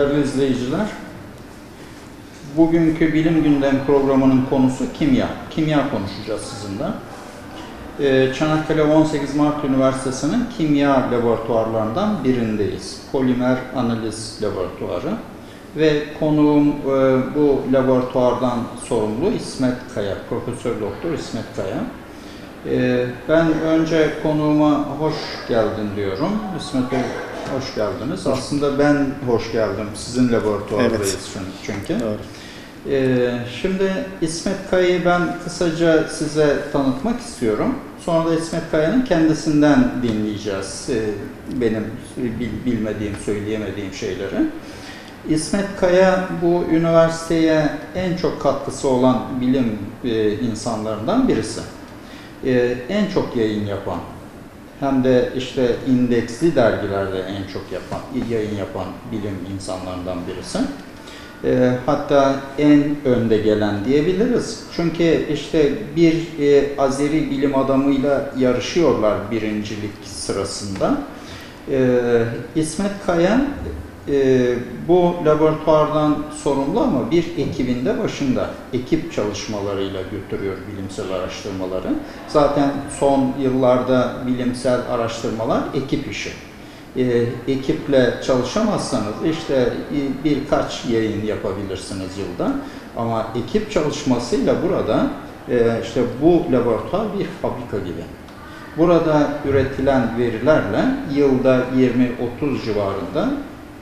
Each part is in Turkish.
Değerli izleyiciler, bugünkü Bilim Gündem programının konusu kimya. Kimya konuşacağız sizinle. Ee, Çanakkale 18 Mart Üniversitesi'nin kimya laboratuvarlarından birindeyiz. Polimer Analiz Laboratuvarı. Ve konuğum e, bu laboratuvardan sorumlu İsmet Kaya, Profesör Doktor İsmet Kaya. Ee, Ben önce konuğuma hoş geldin diyorum. İsmet Bey hoş geldiniz. Aslında ben hoş geldim. Sizin laboratuvardayız çünkü- çünkü. Doğru. Ee, Şimdi İsmet Kaya'yı ben kısaca size tanıtmak istiyorum. Sonra da İsmet Kaya'nın kendisinden dinleyeceğiz. Ee, Benim bil- bilmediğim, söyleyemediğim şeyleri. İsmet Kaya bu üniversiteye en çok katkısı olan bilim e, insanlarından birisi. Ee, en çok yayın yapan, hem de işte indeksli dergilerde en çok yapan, yayın yapan bilim insanlarından birisi. Ee, hatta en önde gelen diyebiliriz. Çünkü işte bir e, Azeri bilim adamıyla yarışıyorlar birincilik sırasında. Ee, İsmet Kaya e, bu laboratuvardan sorumlu ama bir ekibinde başında ekip çalışmalarıyla götürüyor bilimsel araştırmaları. Zaten son yıllarda bilimsel araştırmalar ekip işi. E, ekiple çalışamazsanız işte e, birkaç yayın yapabilirsiniz yılda ama ekip çalışmasıyla burada e, işte bu laboratuvar bir fabrika gibi. Burada üretilen verilerle yılda 20-30 civarında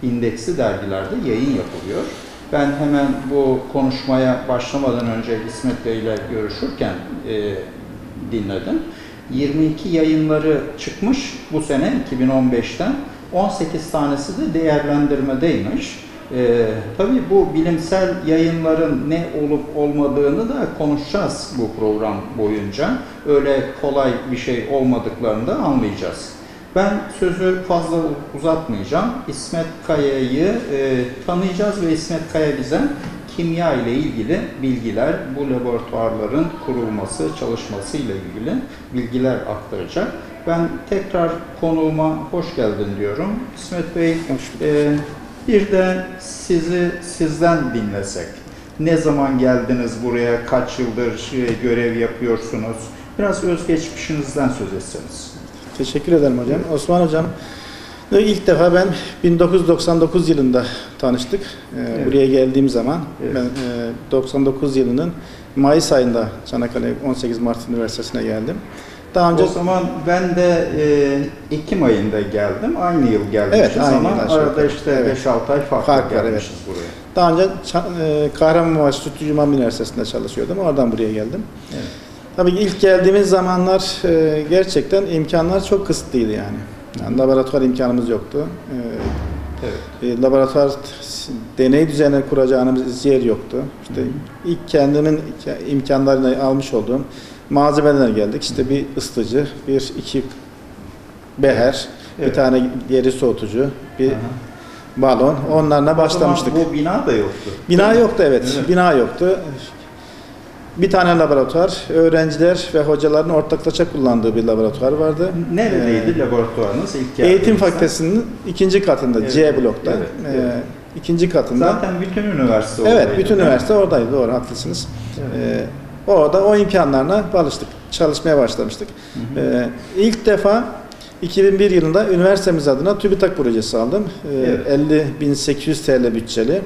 indeksli dergilerde yayın yapılıyor. Ben hemen bu konuşmaya başlamadan önce İsmet Bey ile görüşürken e, dinledim. 22 yayınları çıkmış bu sene 2015'ten. 18 tanesi de değerlendirmedeymiş. Ee, tabii bu bilimsel yayınların ne olup olmadığını da konuşacağız bu program boyunca. Öyle kolay bir şey olmadıklarını da anlayacağız. Ben sözü fazla uzatmayacağım. İsmet Kaya'yı e, tanıyacağız ve İsmet Kaya bize kimya ile ilgili bilgiler, bu laboratuvarların kurulması, çalışması ile ilgili bilgiler aktaracak. Ben tekrar konuğuma hoş geldin diyorum. İsmet Bey, e, bir de sizi sizden dinlesek. Ne zaman geldiniz buraya, kaç yıldır e, görev yapıyorsunuz? Biraz özgeçmişinizden söz etseniz. Teşekkür ederim hocam. Osman hocam ilk defa ben 1999 yılında tanıştık. Ee, Evet. Buraya geldiğim zaman Evet. ben e, 99 yılının Mayıs ayında Çanakkale 18 Mart Üniversitesi'ne geldim. Daha önce O zaman ben de e, Ekim ayında geldim. Aynı yıl gelmişiz Evet, aynı ama arada işte Evet. 5-6 ay farklı Fark var, gelmişiz buraya. daha önce e, Kahramanmaraş Sütlü İmam Üniversitesi'nde çalışıyordum. Oradan buraya geldim. Evet. Tabii ki ilk geldiğimiz zamanlar e, gerçekten imkanlar çok kısıtlıydı yani. yani laboratuvar imkanımız yoktu. E, Evet. E, laboratuvar deney düzeni kuracağımız yer yoktu. İşte ilk kendimin imkanlarını almış olduğum malzemeler geldik. İşte bir ısıtıcı, bir iki beher, Evet. bir tane geri soğutucu, bir Aha. balon. Onlarla başlamıştık. Bu bina da yoktu. Bina yoktu evet. Evet. Bina yoktu. Bir tane laboratuvar, öğrenciler ve hocaların ortaklaşa kullandığı bir laboratuvar vardı. Neredeydi laboratuvarınız ilk Ee, Eğitim fakültesinin ikinci katında, Evet. C blokta. Evet, Ee, evet. ikinci katında. Zaten bütün üniversite Evet, oradaydı, bütün değil mi? üniversite oradaydı. Doğru, haklısınız. Evet. Ee, orada o imkanlarla çalıştık, çalışmaya başlamıştık. Hı hı. Ee, ilk defa 2001 yılında üniversitemiz adına TÜBİTAK projesi aldım. Ee, Evet. 50.800 TL bütçeli. Hı hı.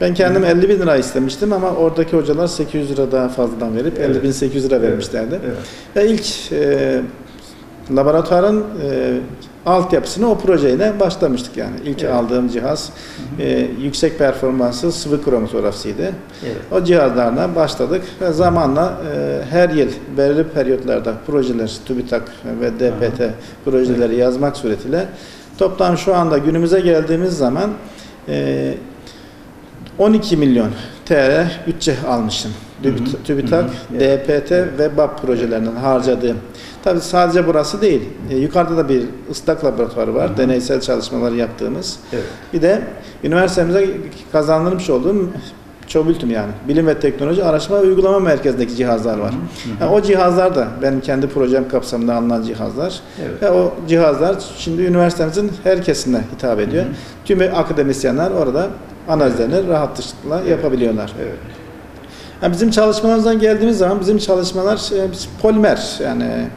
Ben kendim 50 bin lira istemiştim ama oradaki hocalar 800 lira daha fazladan verip Evet. 50.800 lira vermişlerdi. Evet. Ve ilk e, laboratuvarın e, altyapısını o projeyle başlamıştık yani. İlk Evet. aldığım cihaz e, yüksek performanslı sıvı kromatografisiydi. Evet. O cihazlarla başladık ve zamanla e, her yıl belirli periyotlarda projeler, TÜBİTAK ve DPT projeleri yazmak suretiyle toplam şu anda günümüze geldiğimiz zaman e, 12 milyon TL bütçe almışım. Hı hı. TÜBİTAK, TÜBİTAK, Hı hı. DPT ve BAP projelerinden harcadığım. Tabii sadece burası değil. E, yukarıda da bir ıslak laboratuvarı var. Hı hı. Deneysel çalışmaları yaptığımız. Evet. Bir de üniversitemize kazandırmış olduğum Çobültüm yani. Bilim ve Teknoloji Araştırma ve Uygulama Merkezi'ndeki cihazlar var. Yani o cihazlar da benim kendi projem kapsamında alınan cihazlar. Evet. Ve o cihazlar şimdi üniversitemizin herkesine hitap ediyor. Hı hı. Tüm akademisyenler orada analizlerini rahatlıkla yapabiliyorlar. Evet. Yani bizim çalışmalarımızdan geldiğimiz zaman bizim çalışmalar biz polimer yani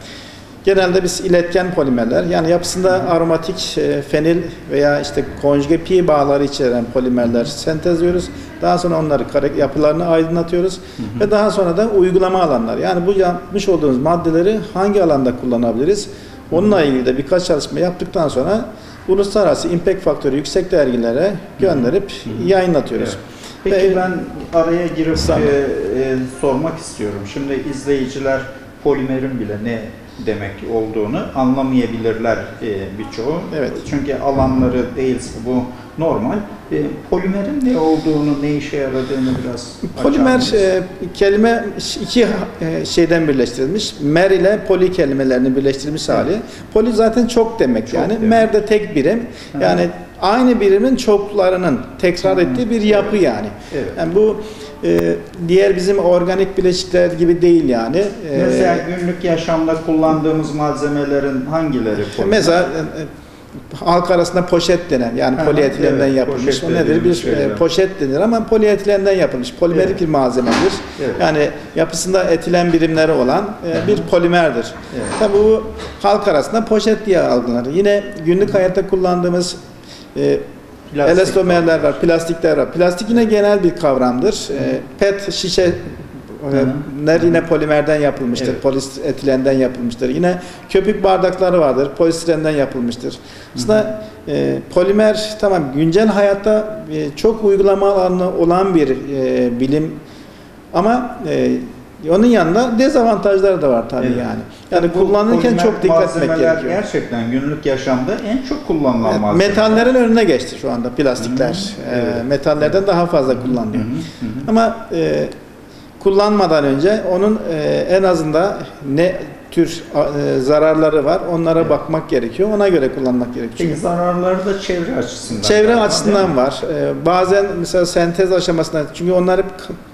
genelde biz iletken polimerler yani yapısında aromatik e, fenil veya işte konjüge pi bağları içeren polimerler sentezliyoruz. Daha sonra onları yapılarını aydınlatıyoruz ve daha sonra da uygulama alanları yani bu yapmış olduğumuz maddeleri hangi alanda kullanabiliriz? Onunla ilgili de birkaç çalışma yaptıktan sonra uluslararası impact faktörü yüksek dergilere gönderip yayınlatıyoruz. Evet. Peki Ve- ben araya girip e, e, sormak istiyorum. Şimdi izleyiciler polimerin bile ne demek olduğunu anlamayabilirler e, birçoğu. Evet. Çünkü alanları değilse bu normal. E, polimerin ne olduğunu, ne işe yaradığını biraz Polimer e, kelime iki e, şeyden birleştirilmiş. Mer ile poli kelimelerini birleştirilmiş hali. Poli zaten çok demek Çok yani. demek. Mer de tek birim. Hı. Yani aynı birimin çoklarının tekrar Hı. ettiği bir yapı Evet. yani. Evet. Yani bu e, diğer bizim organik bileşikler gibi değil yani. E, Mesela günlük yaşamda kullandığımız malzemelerin hangileri polimer? Mesela e, e, halk arasında poşet denen yani Aha, polietilenden evet, yapılmış. O nedir? Bir dediğimiz e, poşet denir ama polietilenden yapılmış. Polimerik Evet. bir malzemedir. Evet. Yani yapısında etilen birimleri olan e, bir polimerdir. Evet. Tabi bu halk arasında poşet diye algılanır. Yine günlük hayatta kullandığımız e, Plastik elastomerler var, plastikler var. Plastik yine genel bir kavramdır. E, PET şişe. Ner yine polimerden yapılmıştır, Evet. polietilenden yapılmıştır. Yine köpük bardakları vardır, polistirenden yapılmıştır. Aslında e, polimer tamam güncel hayatta e, çok uygulama alanı olan bir e, bilim ama e, onun yanında dezavantajları da var tabii Evet. yani. Yani Bu kullanırken çok dikkat etmek gerekiyor. gerçekten günlük yaşamda en çok kullanılan Evet, malzemeler. metallerin önüne geçti şu anda plastikler. Hı, E, evet. metallerden daha fazla kullanılıyor. Hı hı, hı hı. Ama e, kullanmadan önce onun e, en azından ne tür e, zararları var onlara Evet. bakmak gerekiyor. Ona göre kullanmak gerekiyor. Peki zararları da çevre açısından. çevre değil açısından mi? var. E, bazen mesela sentez aşamasında çünkü onlar hep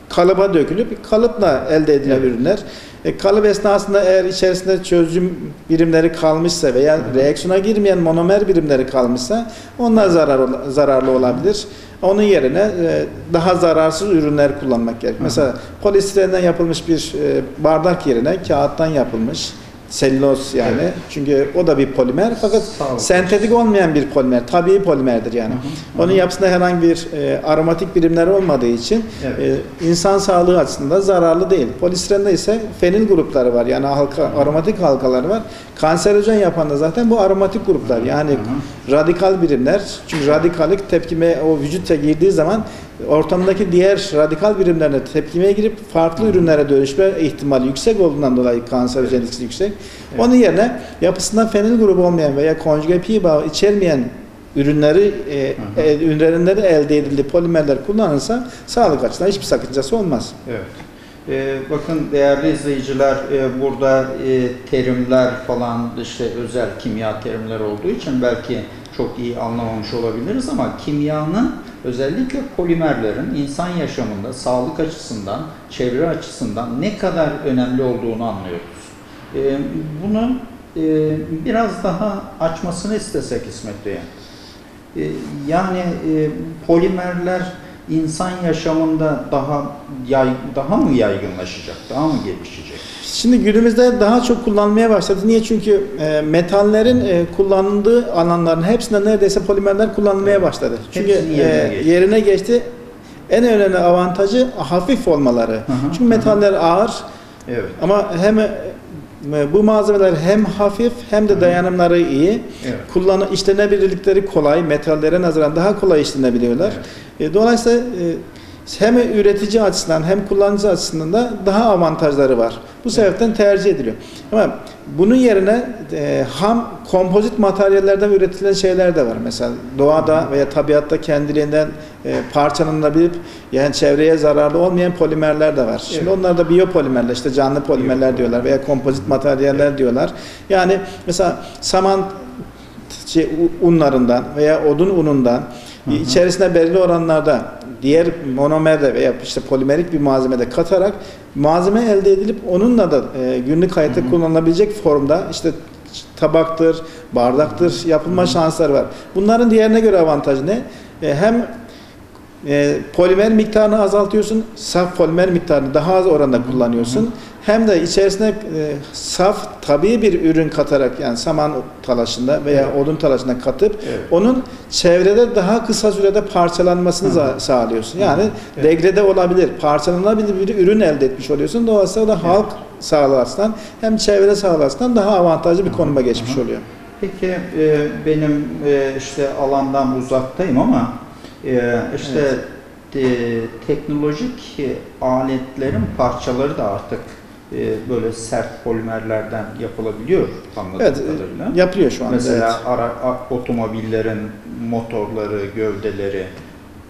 kalıba dökülüp kalıpla elde edilen Evet. ürünler. E, kalıp esnasında eğer içerisinde çözüm birimleri kalmışsa veya reaksiyona girmeyen monomer birimleri kalmışsa onlar zarar zararlı olabilir. Onun yerine e, daha zararsız ürünler kullanmak gerek. Mesela polistirenden yapılmış bir e, bardak yerine kağıttan yapılmış selüloz yani. Evet. Çünkü o da bir polimer fakat sentetik olmayan bir polimer, tabii polimerdir yani. Hı hı, hı Onun hı. yapısında herhangi bir e, aromatik birimler olmadığı için Evet. e, insan sağlığı açısından zararlı değil. Polistirende ise fenil grupları var. Yani halka, aromatik halkaları var. Kanserojen yapan da zaten bu aromatik gruplar. Yani Hı radikal birimler. Çünkü radikalik tepkime o vücutta girdiği zaman ortamdaki diğer radikal birimlerine tepkimeye girip farklı ürünlere dönüşme ihtimali yüksek olduğundan dolayı kanserojen riski yüksek. Evet. Onun yerine yapısında fenil grubu olmayan veya konjüge pi bağı içermeyen ürünleri e, e, ürünlerinde de elde edildiği polimerler kullanılırsa sağlık açısından hiçbir sakıncası olmaz. Evet. Ee, bakın değerli izleyiciler e, burada e, terimler falan işte özel kimya terimleri olduğu için belki çok iyi anlamamış olabiliriz ama kimyanın özellikle polimerlerin insan yaşamında sağlık açısından, çevre açısından ne kadar önemli olduğunu anlıyoruz. Ee, bunu e, biraz daha açmasını istesek İsmet Bey'e. Ee, Yani e, polimerler insan yaşamında daha yay, daha mı yaygınlaşacak, daha mı gelişecek? Şimdi günümüzde daha çok kullanmaya başladı. Niye? Çünkü e, metallerin e, kullanıldığı alanların hepsinde neredeyse polimerler kullanılmaya Evet. başladı. Çünkü yerine e, geçti. yerine geçti. En önemli avantajı hafif olmaları. Hı hı, Çünkü metaller ağır Evet. ama hem e, bu malzemeler hem hafif hem de dayanımları iyi. Evet. Kullanı işlenebilirlikleri kolay. Metallere nazaran daha kolay işlenebiliyorlar. E, dolayısıyla e, hem üretici açısından hem kullanıcı açısından da daha avantajları var. Bu sebepten tercih ediliyor. Ama bunun yerine e, ham kompozit materyallerden üretilen şeyler de var. Mesela doğada veya tabiatta kendiliğinden e, parçalanabilip yani çevreye zararlı olmayan polimerler de var. Şimdi Evet. onlar da biyopolimerler işte canlı polimerler diyorlar veya kompozit materyaller diyorlar. Yani mesela saman şey, unlarından veya odun unundan Hı hı. içerisine belirli oranlarda diğer monomerde veya işte polimerik bir malzemede katarak malzeme elde edilip onunla da e, günlük hayatta kullanılabilecek formda işte tabaktır, bardaktır yapılma şansları var. Bunların diğerine göre avantajı ne? E, hem e, polimer miktarını azaltıyorsun, saf polimer miktarını daha az oranda kullanıyorsun. Hem de içerisine e, saf tabii bir ürün katarak yani saman talaşında veya odun talaşında katıp Evet. onun çevrede daha kısa sürede parçalanmasını Hı hı. sağlıyorsun. Yani Evet. degrede olabilir, parçalanabilir bir ürün elde etmiş oluyorsun. Dolayısıyla da halk sağlığı açısından hem çevre sağlığı açısından daha avantajlı bir konuma geçmiş Hı hı. oluyor. Peki e, benim e, işte alandan uzaktayım ama e, işte e, teknolojik e, aletlerin parçaları da artık e, böyle sert polimerlerden yapılabiliyor anladığım Evet, kadarıyla. e, yapılıyor şu anda. Mesela evet. ara, otomobillerin motorları, gövdeleri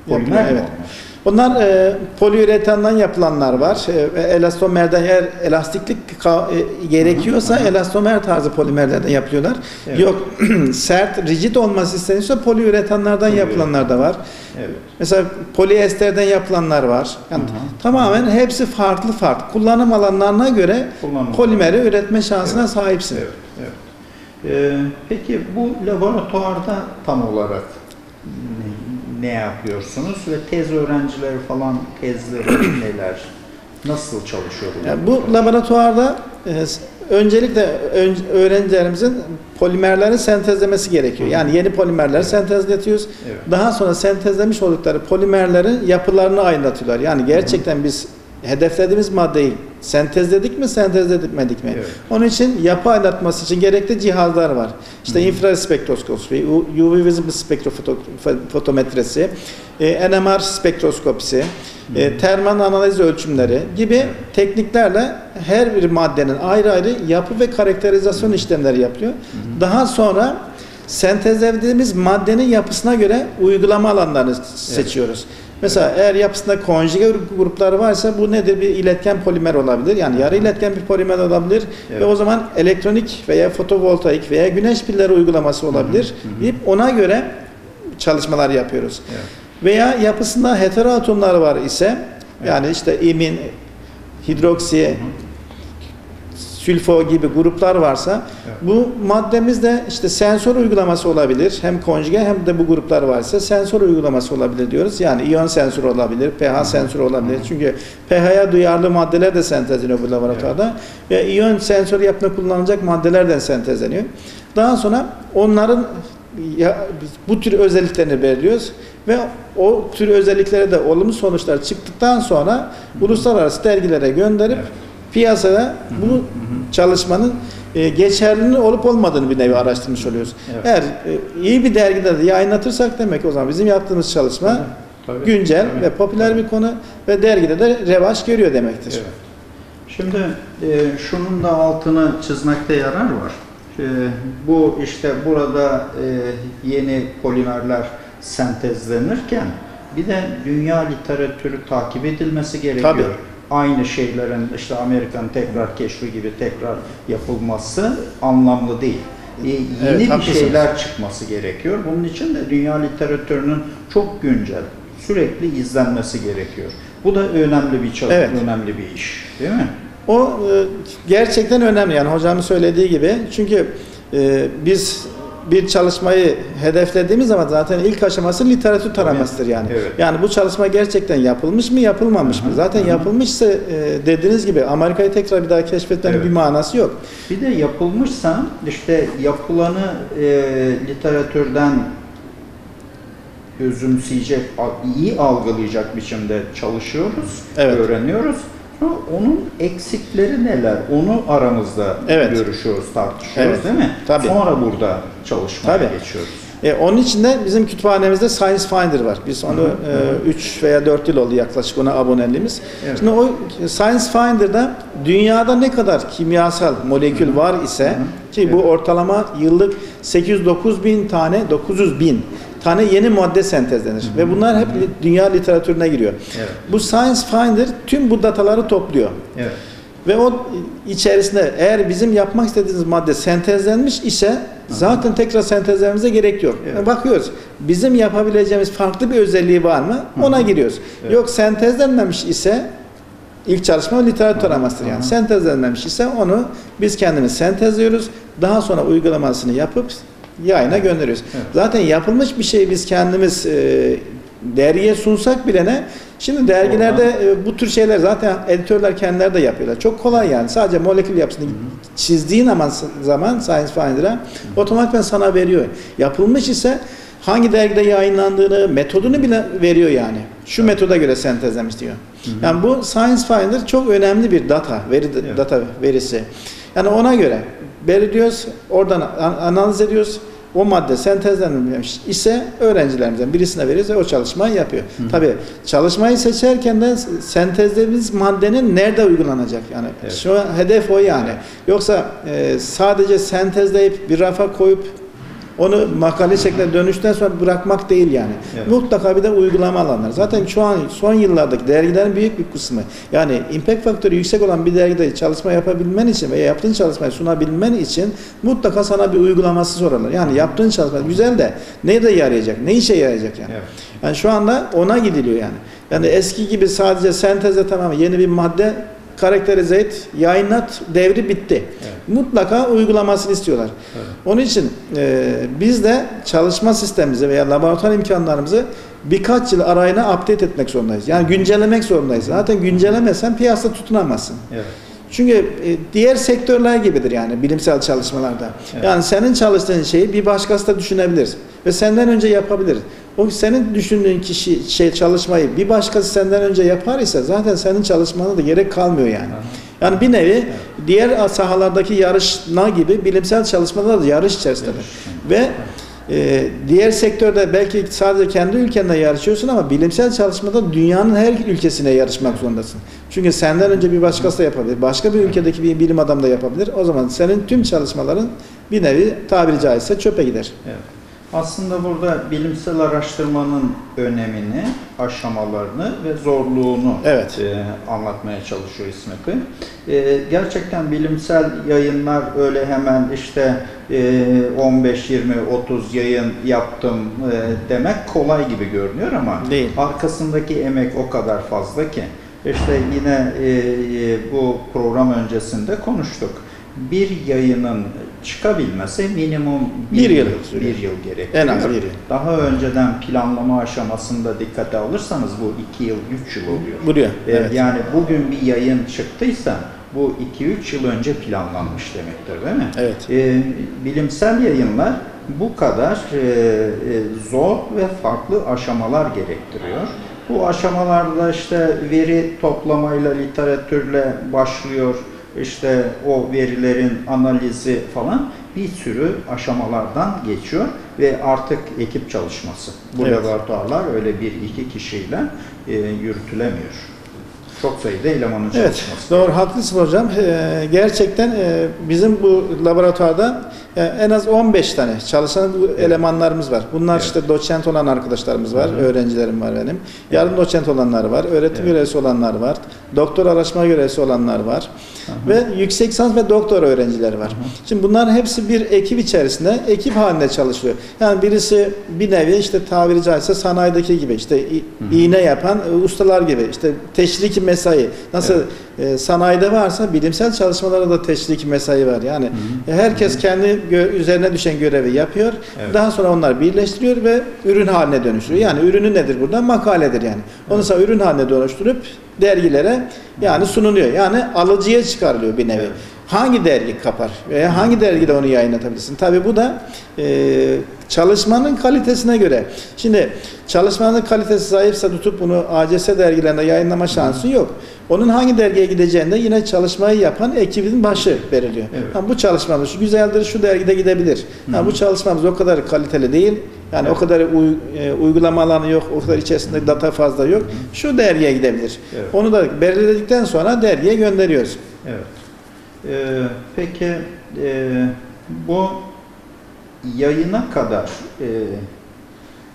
Yapılıyor, polimer mi evet. onlar? Bunlar e, poliüretandan yapılanlar var. E, ve elastomerden eğer elastiklik e, gerekiyorsa elastomer tarzı polimerlerden yapıyorlar. Evet. Yok sert, rigid olması isteniyorsa poliüretanlardan Poliüretan. yapılanlar da var. Evet. Mesela polyesterden yapılanlar var. Yani tamamen hepsi farklı farklı. Kullanım alanlarına göre Kullanım polimeri üretme şansına Evet. sahipsin. Evet, evet. Ee, peki bu laboratuvarda tam olarak ne, yapıyorsunuz ve tez öğrencileri falan tezleri neler? Nasıl çalışıyor bu? Yani bu laboratuvarda e, öncelikle ön- öğrencilerimizin polimerleri sentezlemesi gerekiyor. Yani yeni polimerleri sentezletiyoruz. Evet. Daha sonra sentezlemiş oldukları polimerlerin yapılarını aydınlatıyorlar. Yani gerçekten biz hedeflediğimiz maddeyi sentezledik mi, sentezlemedik mi? Evet. Onun için yapı aydınlatması için gerekli cihazlar var. İşte infrared spektroskopi, UV visible spektrofotometresi, e, NMR spektroskopisi, e, termal analiz ölçümleri gibi tekniklerle her bir maddenin ayrı ayrı yapı ve karakterizasyon işlemleri yapılıyor. Daha sonra sentezlediğimiz maddenin yapısına göre uygulama alanlarını seçiyoruz. Mesela eğer yapısında konjüge grupları varsa bu nedir? Bir iletken polimer olabilir. Yani yarı iletken bir polimer olabilir. Evet. Ve o zaman elektronik veya fotovoltaik veya güneş pilleri uygulaması olabilir. Deyip ona göre çalışmalar yapıyoruz. Evet. Veya yapısında heteroatomlar var ise yani işte imin, hidroksi, sülfo gibi gruplar varsa Evet. bu maddemizde işte sensör uygulaması olabilir. Hem konjüge hem de bu gruplar varsa sensör uygulaması olabilir diyoruz. Yani iyon sensörü olabilir, pH sensörü olabilir. Çünkü pH'ya duyarlı maddeler de sentezleniyor bu laboratuvarda. Ve iyon sensörü yapmada kullanılacak maddelerden sentezleniyor. Daha sonra onların ya, bu tür özelliklerini belirliyoruz ve o tür özelliklere de olumlu sonuçlar çıktıktan sonra uluslararası dergilere gönderip Evet. Piyasada bu çalışmanın e, geçerliliğinin olup olmadığını bir nevi araştırmış oluyoruz. Evet. Eğer e, iyi bir dergide de yayınlatırsak demek o zaman bizim yaptığımız çalışma Tabii, güncel tabii, ve popüler tabii. bir konu ve dergide de revaç görüyor demektir. Evet. Şimdi e, şunun da altını çizmekte yarar var. E, bu işte burada e, yeni polimerler sentezlenirken bir de dünya literatürü takip edilmesi gerekiyor. Tabii. Aynı şeylerin işte Amerikan tekrar keşfi gibi tekrar yapılması anlamlı değil. E, yeni Evet, bir haklısınız. şeyler çıkması gerekiyor. Bunun için de dünya literatürünün çok güncel, sürekli izlenmesi gerekiyor. Bu da önemli bir çalışma, Evet. önemli bir iş, değil mi? O e, gerçekten önemli yani hocamın söylediği gibi. Çünkü e, biz bir çalışmayı hedeflediğimiz zaman zaten ilk aşaması literatür taramasıdır yani. Evet. Yani bu çalışma gerçekten yapılmış mı, yapılmamış mı? Hı hı, Zaten hı. yapılmışsa e, dediğiniz gibi Amerika'yı tekrar bir daha keşfetmenin Evet. bir manası yok. Bir de yapılmışsa işte yapılanı e, literatürden özümseyecek, iyi algılayacak biçimde çalışıyoruz, Evet. öğreniyoruz. Sonra onun eksikleri neler? Onu aramızda Evet. görüşüyoruz, tartışıyoruz Evet. değil mi? Tabii. Sonra burada çalışmaya Tabii. geçiyoruz. E, onun için de bizim kütüphanemizde Science Finder var. Biz onu Hı hı. 3 veya 4 yıl oldu yaklaşık ona aboneliğimiz. Evet. Şimdi o Science Finder'da dünyada ne kadar kimyasal molekül var ise hı. ki bu Evet. ortalama yıllık 809 bin tane 900 bin tane yeni madde sentezlenir ve bunlar hep li- dünya literatürüne giriyor. Evet. Bu Science Finder tüm bu dataları topluyor. Evet. Ve o içerisinde eğer bizim yapmak istediğimiz madde sentezlenmiş ise zaten tekrar sentezlememize gerek yok. Evet. Bakıyoruz. Bizim yapabileceğimiz farklı bir özelliği var mı? Ona giriyoruz. Evet. Yok sentezlenmemiş ise ilk çalışma literatür Hı hı. taramasıdır yani. Hı hı. Sentezlenmemiş ise onu biz kendimiz sentezliyoruz. Daha sonra uygulamasını yapıp yayına gönderiyoruz. Evet. Zaten yapılmış bir şeyi biz kendimiz e, dergiye sunsak bile ne? Şimdi dergilerde e, bu tür şeyler zaten editörler kendileri de yapıyorlar. Çok kolay yani. Sadece molekül yapısını çizdiğin zaman, zaman Science Finder'a otomatikman sana veriyor. Yapılmış ise hangi dergide yayınlandığını, metodunu bile veriyor yani. Şu metoda göre sentezlemiş diyor. Yani bu Science Finder çok önemli bir data, veri Evet. data verisi. Yani ona göre belirliyoruz, oradan an- analiz ediyoruz. O madde sentezlenmemiş ise öğrencilerimizden birisine veriyoruz ve o çalışmayı yapıyor. Tabii çalışmayı seçerken de sentezlediğimiz maddenin nerede uygulanacak yani Evet. şu hedef o yani. Yoksa e, sadece sentezleyip bir rafa koyup onu makale şekline dönüşten sonra bırakmak değil yani. Evet. Mutlaka bir de uygulama alanlar. Zaten şu an son yıllardaki dergilerin büyük bir kısmı yani impact faktörü yüksek olan bir dergide çalışma yapabilmen için veya yaptığın çalışmayı sunabilmen için mutlaka sana bir uygulaması sorarlar. Yani yaptığın çalışma güzel de nerede yarayacak? Ne işe yarayacak yani? Evet. Yani şu anda ona gidiliyor yani. Yani eski gibi sadece senteze tamam yeni bir madde karakterize et, yayınlat, devri bitti. Evet. Mutlaka uygulamasını istiyorlar. Evet. Onun için e, biz de çalışma sistemimizi veya laboratuvar imkanlarımızı birkaç yıl arayına update etmek zorundayız. Yani güncellemek zorundayız. Zaten güncellemezsen piyasada tutunamazsın. Evet. Çünkü e, diğer sektörler gibidir yani bilimsel çalışmalarda. Evet. Yani senin çalıştığın şeyi bir başkası da düşünebilir ve senden önce yapabilir. O senin düşündüğün kişi şey çalışmayı bir başkası senden önce yapar ise zaten senin çalışmana da gerek kalmıyor yani. Yani bir nevi diğer sahalardaki yarışma gibi bilimsel çalışmalar da yarış içerisindedir. Yarış. Ve e, diğer sektörde belki sadece kendi ülkende yarışıyorsun ama bilimsel çalışmada dünyanın her ülkesine yarışmak zorundasın. Çünkü senden önce bir başkası da yapabilir. Başka bir ülkedeki bir bilim adamı da yapabilir. O zaman senin tüm çalışmaların bir nevi tabiri caizse çöpe gider. Evet. Aslında burada bilimsel araştırmanın önemini, aşamalarını ve zorluğunu Evet. e, anlatmaya çalışıyor İsmet Bey. E, gerçekten bilimsel yayınlar öyle hemen işte e, 15, 20, 30 yayın yaptım e, demek kolay gibi görünüyor ama Değil. arkasındaki emek o kadar fazla ki. İşte yine e, e, bu program öncesinde konuştuk. Bir yayının çıkabilmesi minimum Bir yıl bir sürüyor. yıl gerekiyor. En az bir yıl. Daha önceden planlama aşamasında dikkate alırsanız bu 2 yıl, 3 yıl oluyor. Buraya. Ee, Evet. Yani bugün bir yayın çıktıysa bu 2-3 yıl önce planlanmış demektir değil mi? Evet. Ee, bilimsel yayınlar bu kadar e, e, zor ve farklı aşamalar gerektiriyor. Bu aşamalarda işte veri toplamayla, literatürle başlıyor. İşte o verilerin analizi falan bir sürü aşamalardan geçiyor ve artık ekip çalışması. Bu Evet. laboratuvarlar öyle bir iki kişiyle e, yürütülemiyor. Çok sayıda elemanın Evet, çalışması. doğru haklısın hocam. Ee, gerçekten e, bizim bu laboratuvarda en az 15 tane çalışan elemanlarımız var. Bunlar Evet. işte doçent olan arkadaşlarımız var, Hı hı. öğrencilerim var benim. Yardım doçent olanlar var, öğretim Evet. görevlisi olanlar var, doktor araştırma görevlisi olanlar var Hı hı. ve yüksek lisans ve doktor öğrencileri var. Hı hı. Şimdi bunların hepsi bir ekip içerisinde ekip halinde çalışıyor. Yani birisi bir nevi işte tabiri caizse sanayideki gibi işte i- hı. iğne yapan ustalar gibi işte teşriki mesai nasıl e, sanayide varsa bilimsel çalışmalarda da teşriki mesai var. Yani Hı hı. herkes kendi gö- üzerine düşen görevi yapıyor. Evet. Daha sonra onlar birleştiriyor ve ürün haline dönüştürüyor. Yani ürünü nedir burada? Makaledir yani. Onu sonra ürün haline dönüştürüp dergilere yani sunuluyor. Yani alıcıya çıkarılıyor bir nevi. Evet. Hangi dergi kapar veya hangi dergide onu yayınlatabilirsin? Tabii bu da e, çalışmanın kalitesine göre. Şimdi çalışmanın kalitesi zayıfsa tutup bunu ACS dergilerinde yayınlama şansı yok. Onun hangi dergiye gideceğinde yine çalışmayı yapan ekibin başı veriliyor. Evet. Ha, bu çalışmamız şu güzeldir, şu dergide gidebilir. Ha, bu çalışmamız o kadar kaliteli değil. Yani Evet. o kadar uy- e, uygulama alanı yok, o kadar içerisinde data fazla yok. Şu dergiye gidebilir. Evet. Onu da belirledikten sonra dergiye gönderiyoruz. Evet. Ee, peki e, bu yayına kadar e,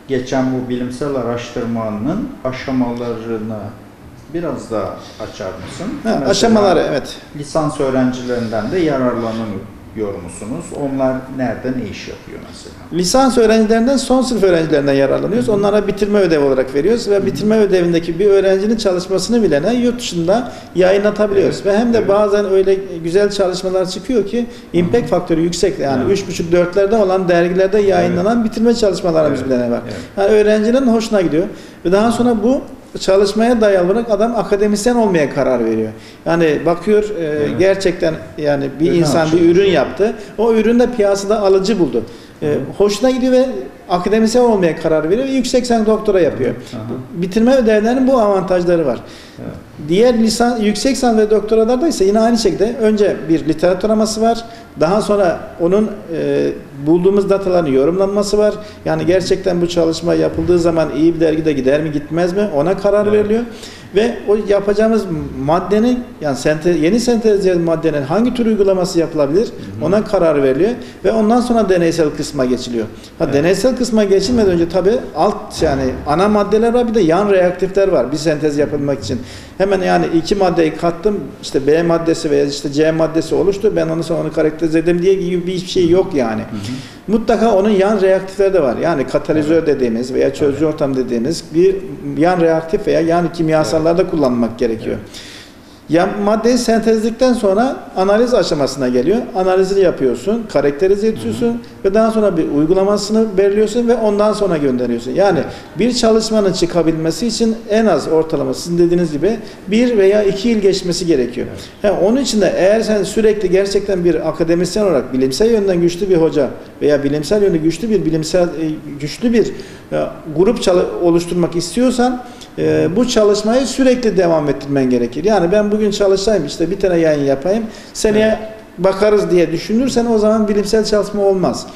geçen bu bilimsel araştırmanın aşamalarını biraz daha açar mısın? Ha, Mesela aşamaları evet. Lisans öğrencilerinden de yararlanın, yapıyor musunuz? Onlar nerede ne iş yapıyor mesela? Lisans öğrencilerinden son sınıf öğrencilerinden yararlanıyoruz. Onlara bitirme ödevi olarak veriyoruz ve bitirme ödevindeki bir öğrencinin çalışmasını bilene yurt dışında yayınlatabiliyoruz. Evet, Ve hem de evet. bazen öyle güzel çalışmalar çıkıyor ki impact faktörü yüksek. Yani Evet. 3,5-4'lerde olan dergilerde yayınlanan bitirme çalışmalarımız Evet, bilene var. evet. Yani öğrencinin hoşuna gidiyor. Ve daha sonra bu çalışmaya dayalı olarak adam akademisyen olmaya karar veriyor. Yani bakıyor e, Evet. gerçekten yani bir Ürün insan bir ürün yaptı. O ürün de piyasada alıcı buldu. E, hoşuna gidiyor ve akademisyen olmaya karar veriyor ve yüksek lisans doktora yapıyor. Aha. Bitirme ödevlerinin bu avantajları var. Evet. Diğer lisan, yüksek lisans ve doktoralarda ise yine aynı şekilde önce bir literatür aması var. Daha sonra onun e, bulduğumuz dataların yorumlanması var. Yani gerçekten bu çalışma yapıldığı zaman iyi bir dergide gider mi gitmez mi ona karar Evet. veriliyor. Ve o yapacağımız maddenin yani sentez, yeni sentezleyeceğimiz maddenin hangi tür uygulaması yapılabilir ona karar veriliyor. Ve ondan sonra deneysel kısma geçiliyor. Ha, Evet. Deneysel kısma geçilmeden önce tabi alt yani ana maddeler var bir de yan reaktifler var bir sentez yapılmak için. Hemen yani iki maddeyi kattım işte B maddesi veya işte C maddesi oluştu ben onu sonra onu karakterize edeyim diye gibi bir şey yok yani. Mutlaka onun yan reaktifleri de var. Yani katalizör dediğimiz veya çözücü ortam dediğimiz bir yan reaktif veya yan kimyasallarda kullanmak gerekiyor. Ya maddeyi sentezledikten sonra analiz aşamasına geliyor. Analizini yapıyorsun, karakterize ediyorsun ve daha sonra bir uygulamasını belirliyorsun ve ondan sonra gönderiyorsun. Yani bir çalışmanın çıkabilmesi için en az ortalama sizin dediğiniz gibi bir veya iki yıl geçmesi gerekiyor. Ha, onun için de eğer sen sürekli gerçekten bir akademisyen olarak bilimsel yönden güçlü bir hoca veya bilimsel yönde güçlü bir bilimsel e, güçlü bir e, grup oluşturmak istiyorsan e, bu çalışmayı sürekli devam ettirmen gerekir. Yani ben bugün çalışayım işte bir tane yayın yapayım seneye bakarız diye düşünürsen o zaman bilimsel çalışma olmaz.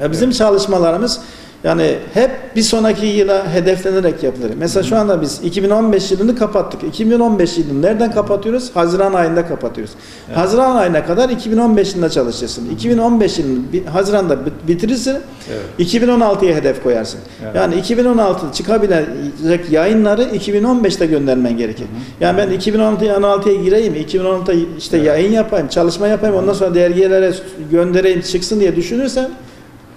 Ya bizim çalışmalarımız yani hep bir sonraki yıla hedeflenerek yapılır. Mesela şu anda biz 2015 yılını kapattık. 2015 yılını nereden kapatıyoruz? Haziran ayında kapatıyoruz. Evet. Haziran ayına kadar 2015 yılında çalışırsın. 2015 yılını Haziranda bit- bitirirsin. Evet. 2016'ya hedef koyarsın. Evet. Yani 2016 çıkabilecek yayınları 2015'te göndermen gerekir. Yani ben 2016'ya gireyim, 2016'da işte Evet. yayın yapayım, çalışma yapayım, ondan sonra dergilere göndereyim çıksın diye düşünürsen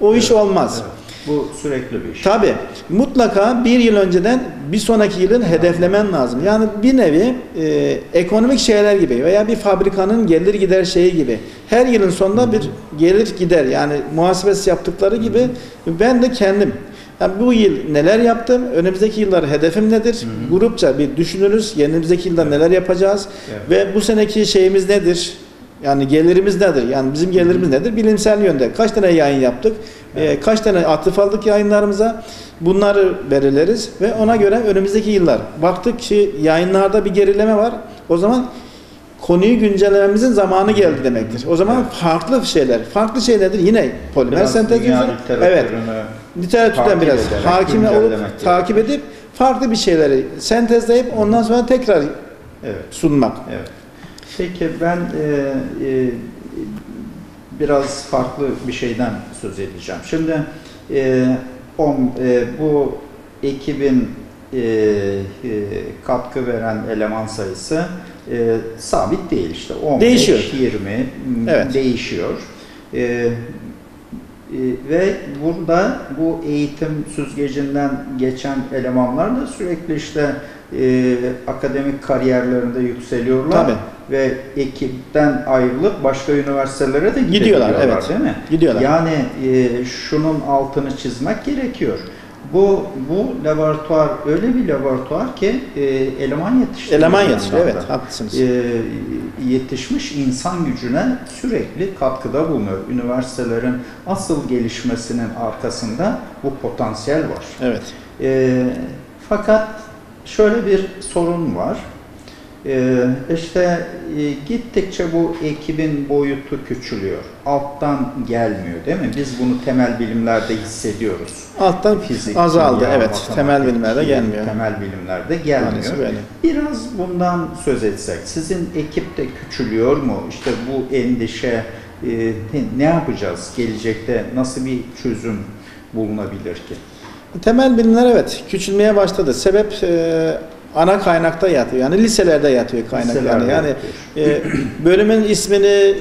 o iş olmaz. Evet. Bu sürekli bir iş. Tabi mutlaka bir yıl önceden bir sonraki yılın hedeflemen lazım. Yani bir nevi e, ekonomik şeyler gibi veya bir fabrikanın gelir gider şeyi gibi. Her yılın sonunda bir gelir gider yani muhasebesi yaptıkları gibi ben de kendim yani bu yıl neler yaptım, önümüzdeki yıllar hedefim nedir? Grupça bir düşünürüz, önümüzdeki yılda neler yapacağız Evet. ve bu seneki şeyimiz nedir? Yani gelirimiz nedir? Yani bizim gelirimiz nedir? Bilimsel yönde. Kaç tane yayın yaptık? Ee, kaç tane atıf aldık yayınlarımıza? Bunları belirleriz ve ona göre önümüzdeki yıllar. Baktık ki yayınlarda bir gerileme var. O zaman konuyu güncellememizin zamanı geldi demektir. O zaman farklı şeyler. Farklı şey nedir? Yine polimer sentez Evet. Literatürden biraz hakim olup takip edip farklı bir şeyleri sentezleyip ondan sonra tekrar Evet. sunmak. Evet. Peki ben e, e, biraz farklı bir şeyden söz edeceğim. Şimdi e, on, e, bu ekibin e, e, katkı veren eleman sayısı e, sabit değil işte 15, Değişiyor. 20 m, Evet. değişiyor. E, e, ve burada bu eğitim süzgecinden geçen elemanlar da sürekli işte e, akademik kariyerlerinde yükseliyorlar Tabii. Ve ekipten ayrılıp başka üniversitelere de Gidiyorlar, evet. değil mi? Gidiyorlar. Yani e, şunun altını çizmek gerekiyor. Bu bu laboratuvar öyle bir laboratuvar ki e, eleman yetiştiriyor. Eleman yetiştiriyor. Evet, haklısınız. E, yetişmiş insan gücüne sürekli katkıda bulunuyor. Üniversitelerin asıl gelişmesinin arkasında bu potansiyel var. Evet. E, fakat şöyle bir sorun var. E, işte e, gittikçe bu ekibin boyutu küçülüyor. Alttan gelmiyor değil mi? Biz bunu temel bilimlerde hissediyoruz. Alttan Fizik, azaldı. kimya, evet. Temel bilimlerde gelmiyor. Temel bilimlerde gelmiyor. Biraz bundan söz etsek. Sizin ekip de küçülüyor mu? İşte bu endişe e, ne yapacağız? Gelecekte nasıl bir çözüm bulunabilir ki? Temel bilimler evet küçülmeye başladı. Sebep e, ana kaynakta yatıyor. Yani liselerde yatıyor kaynak. Liselerde yani yani e, bölümün ismini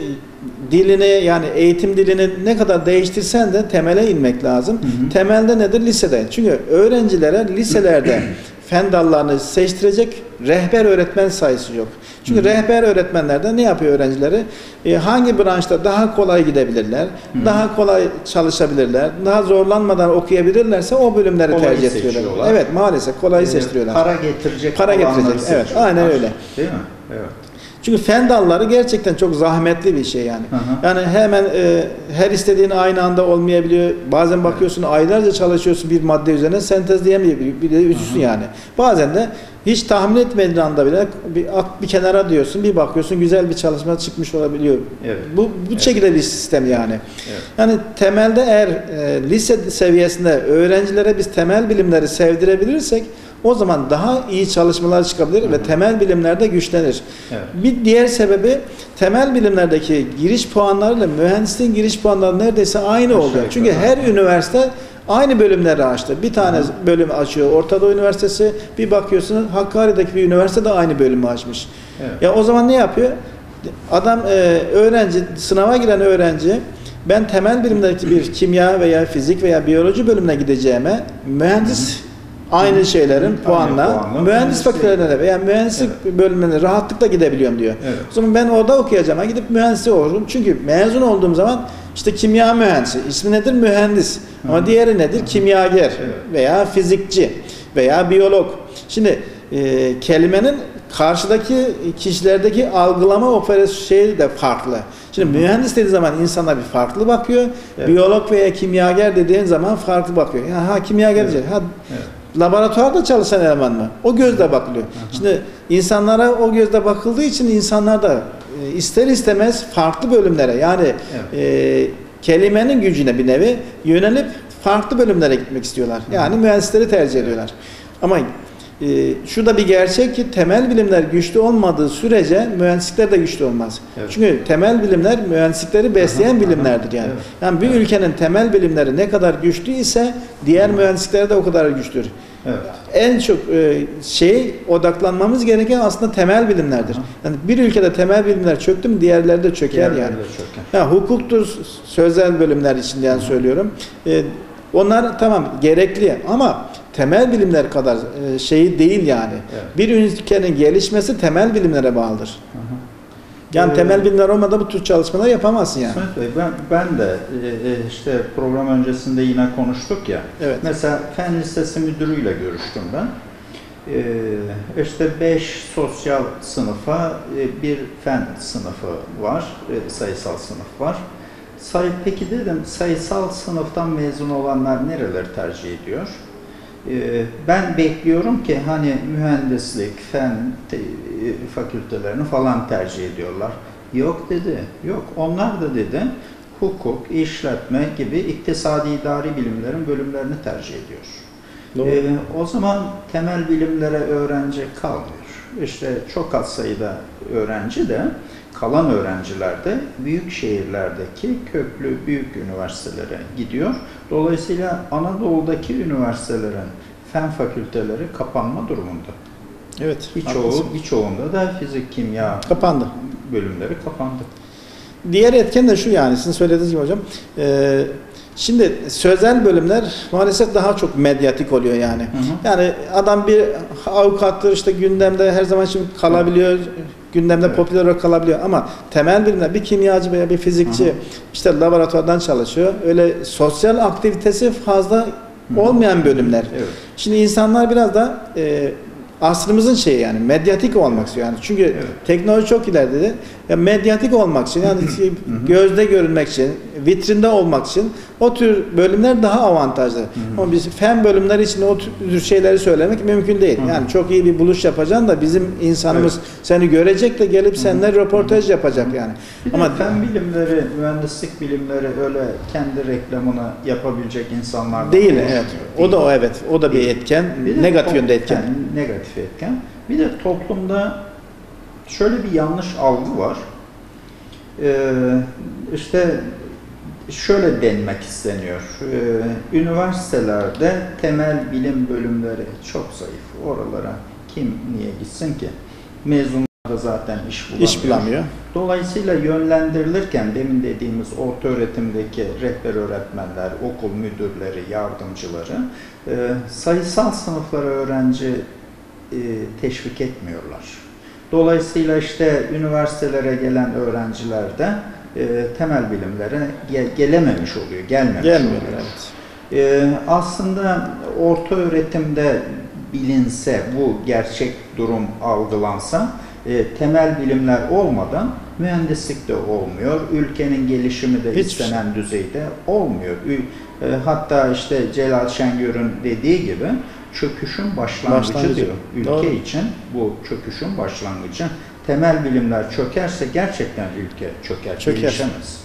dilini yani eğitim dilini ne kadar değiştirsen de temele inmek lazım. Hı hı. Temelde nedir? Lisede. Çünkü öğrencilere liselerde fen dallarını seçtirecek rehber öğretmen sayısı yok. Çünkü Hı hı. rehber öğretmenler de ne yapıyor öğrencileri? E, hangi branşta daha kolay gidebilirler, hı. daha kolay çalışabilirler, daha zorlanmadan okuyabilirlerse o bölümleri Kolayı tercih ediyorlar. Evet maalesef kolayı Ee, seçtiriyorlar. Para getirecek Para getirecek, evet, aynen öyle. Değil mi? Evet. Çünkü fen dalları gerçekten çok zahmetli bir şey yani. Hı hı. Yani hemen e, her istediğin aynı anda olmayabiliyor. Bazen bakıyorsun aylarca çalışıyorsun bir madde üzerine sentezleyemeyebiliyor. Bir de hı. yani. Bazen de hiç tahmin etmediğin anda bile bir, bir kenara diyorsun bir bakıyorsun güzel bir çalışma çıkmış olabiliyor. Evet. Bu bu Evet. şekilde bir sistem yani. Evet. Yani temelde eğer e, lise seviyesinde öğrencilere biz temel bilimleri sevdirebilirsek o zaman daha iyi çalışmalar çıkabilir Hı ve temel bilimlerde güçlenir. Evet. Bir diğer sebebi temel bilimlerdeki giriş puanlarıyla mühendisliğin giriş puanları neredeyse aynı Aşağı oldu. yukarı. Çünkü her üniversite aynı bölümleri açtı. Bir tane Hı. bölüm açıyor Orta Doğu Üniversitesi, bir bakıyorsun Hakkari'deki bir üniversite de aynı bölümü açmış. Evet. Ya o zaman ne yapıyor? Adam e, öğrenci, sınava giren öğrenci ben temel bilimdeki bir kimya veya fizik veya biyoloji bölümüne gideceğime mühendis aynı şeylerin Aynı puanla puanla mühendis fakültelerine veya mühendislik bölümlerine rahatlıkla gidebiliyorum diyor. Evet. O zaman ben orada okuyacağım. Gidip mühendislik olurum. Çünkü mezun olduğum zaman işte kimya mühendisi. İsmi nedir? Mühendis. Ama Hı. diğeri nedir? Kimyager Evet. veya fizikçi veya biyolog. Şimdi e, kelimenin karşıdaki kişilerdeki algılama operasyonu şeyi de farklı. Şimdi Hı hı. mühendis dediği zaman insanlar bir farklı bakıyor. Evet. Biyolog veya kimyager dediğin zaman farklı bakıyor. Ya, ha kimyager Evet. diyecek. Ha Evet. Laboratuvarda çalışan eleman mı? O gözle bakılıyor. Şimdi insanlara o gözle bakıldığı için insanlar da e, ister istemez farklı bölümlere yani e, kelimenin gücüne bir nevi yönelip farklı bölümlere gitmek istiyorlar. Yani mühendisleri tercih ediyorlar. Ama e, şu da bir gerçek ki temel bilimler güçlü olmadığı sürece mühendislikler de güçlü olmaz. Evet. Çünkü temel bilimler mühendislikleri besleyen Aha, bilimlerdir yani. evet. Yani bir Evet. ülkenin temel bilimleri ne kadar güçlü ise diğer Hı. mühendislikler de o kadar güçlüdür. Evet. En çok e, şey odaklanmamız gereken aslında temel bilimlerdir. Aha. Yani bir ülkede temel bilimler çöktü mü diğerleri de çöker Diğerleri yani. de çöker. Ya hukuktur sözel bölümler için yani söylüyorum. E, onlar tamam gerekli ama temel bilimler kadar e, şeyi değil yani. Evet. Bir ülkenin gelişmesi temel bilimlere bağlıdır. Hı hı. Yani Ee, temel bilimler olmadan bu tür çalışmalar yapamazsın yani. İsmet Bey, ben, ben de e, e, işte program öncesinde yine konuştuk ya. Evet. Mesela Fen Lisesi müdürüyle görüştüm ben. Ee, işte 5 sosyal sınıfa e, bir fen sınıfı var, e, sayısal sınıf var. Say, peki dedim sayısal sınıftan mezun olanlar nereleri tercih ediyor? Ee, ben bekliyorum ki hani mühendislik, fen e, fakültelerini falan tercih ediyorlar. Yok dedi, yok. Onlar da dedi hukuk, işletme gibi iktisadi idari bilimlerin bölümlerini tercih ediyor. Doğru. Ee, o zaman temel bilimlere öğrenci kalmıyor. İşte çok az sayıda öğrenci de kalan öğrenciler de büyük şehirlerdeki köklü büyük üniversitelere gidiyor. Dolayısıyla Anadolu'daki üniversitelerin fen fakülteleri kapanma durumunda. Evet. Birçoğu, birçoğunda da fizik, kimya Kapandı. bölümleri kapandı. Diğer etken de şu yani sizin söylediğiniz gibi hocam. Şimdi sözel bölümler maalesef daha çok medyatik oluyor yani. Hı hı. Yani adam bir avukattır işte gündemde her zaman için kalabiliyor. Gündemde Evet. popüler olarak kalabiliyor ama temel bilimler bir kimyacı veya bir fizikçi Hı hı. işte laboratuvardan çalışıyor. Öyle sosyal aktivitesi fazla Hı hı. olmayan bölümler. Evet. Şimdi insanlar biraz da e, asrımızın şeyi yani medyatik olmak istiyor yani. Çünkü Evet. teknoloji çok ilerledi. Ya medyatik olmak için yani şey, gözde görünmek için, vitrinde olmak için o tür bölümler daha avantajlı. hı. Ama biz fen bölümleri için o tür şeyleri söylemek mümkün değil. Hı hı. Yani çok iyi bir buluş yapacaksın da bizim insanımız seni görecek de gelip seninle röportaj yapacak yani. Bir Ama fen bilimleri, mühendislik bilimleri öyle kendi reklamını yapabilecek insanlar değil evet. O da o evet. O da bir Değil. etken. Bir negatif yönde etken. yani negatif etken. Bir de toplumda şöyle bir yanlış algı var. Ee, işte şöyle denmek isteniyor. Ee, üniversitelerde temel bilim bölümleri çok zayıf. Oralara kim niye gitsin ki? Mezun da zaten iş bulamıyor. İş bulamıyor. Dolayısıyla yönlendirilirken demin dediğimiz orta öğretimdeki rehber öğretmenler, okul müdürleri, yardımcıları e, sayısal sınıflara öğrenci e, teşvik etmiyorlar. Dolayısıyla işte üniversitelere gelen öğrenciler de e, temel bilimlere ge- gelememiş oluyor, gelmemiş Gelmiyorlar. oluyor. Evet. Ee, aslında orta öğretimde bilinse, bu gerçek durum algılansa, e, temel bilimler olmadan mühendislik de olmuyor. Ülkenin gelişimi de Hiçbir istenen düzeyde olmuyor. E, hatta işte Celal Şengör'ün dediği gibi çöküşün başlangıcı, Başlangıcı. diyor. Ülke Doğru. için bu çöküşün başlangıcı. Temel bilimler çökerse gerçekten ülke çöker, Çöker. gelişemez.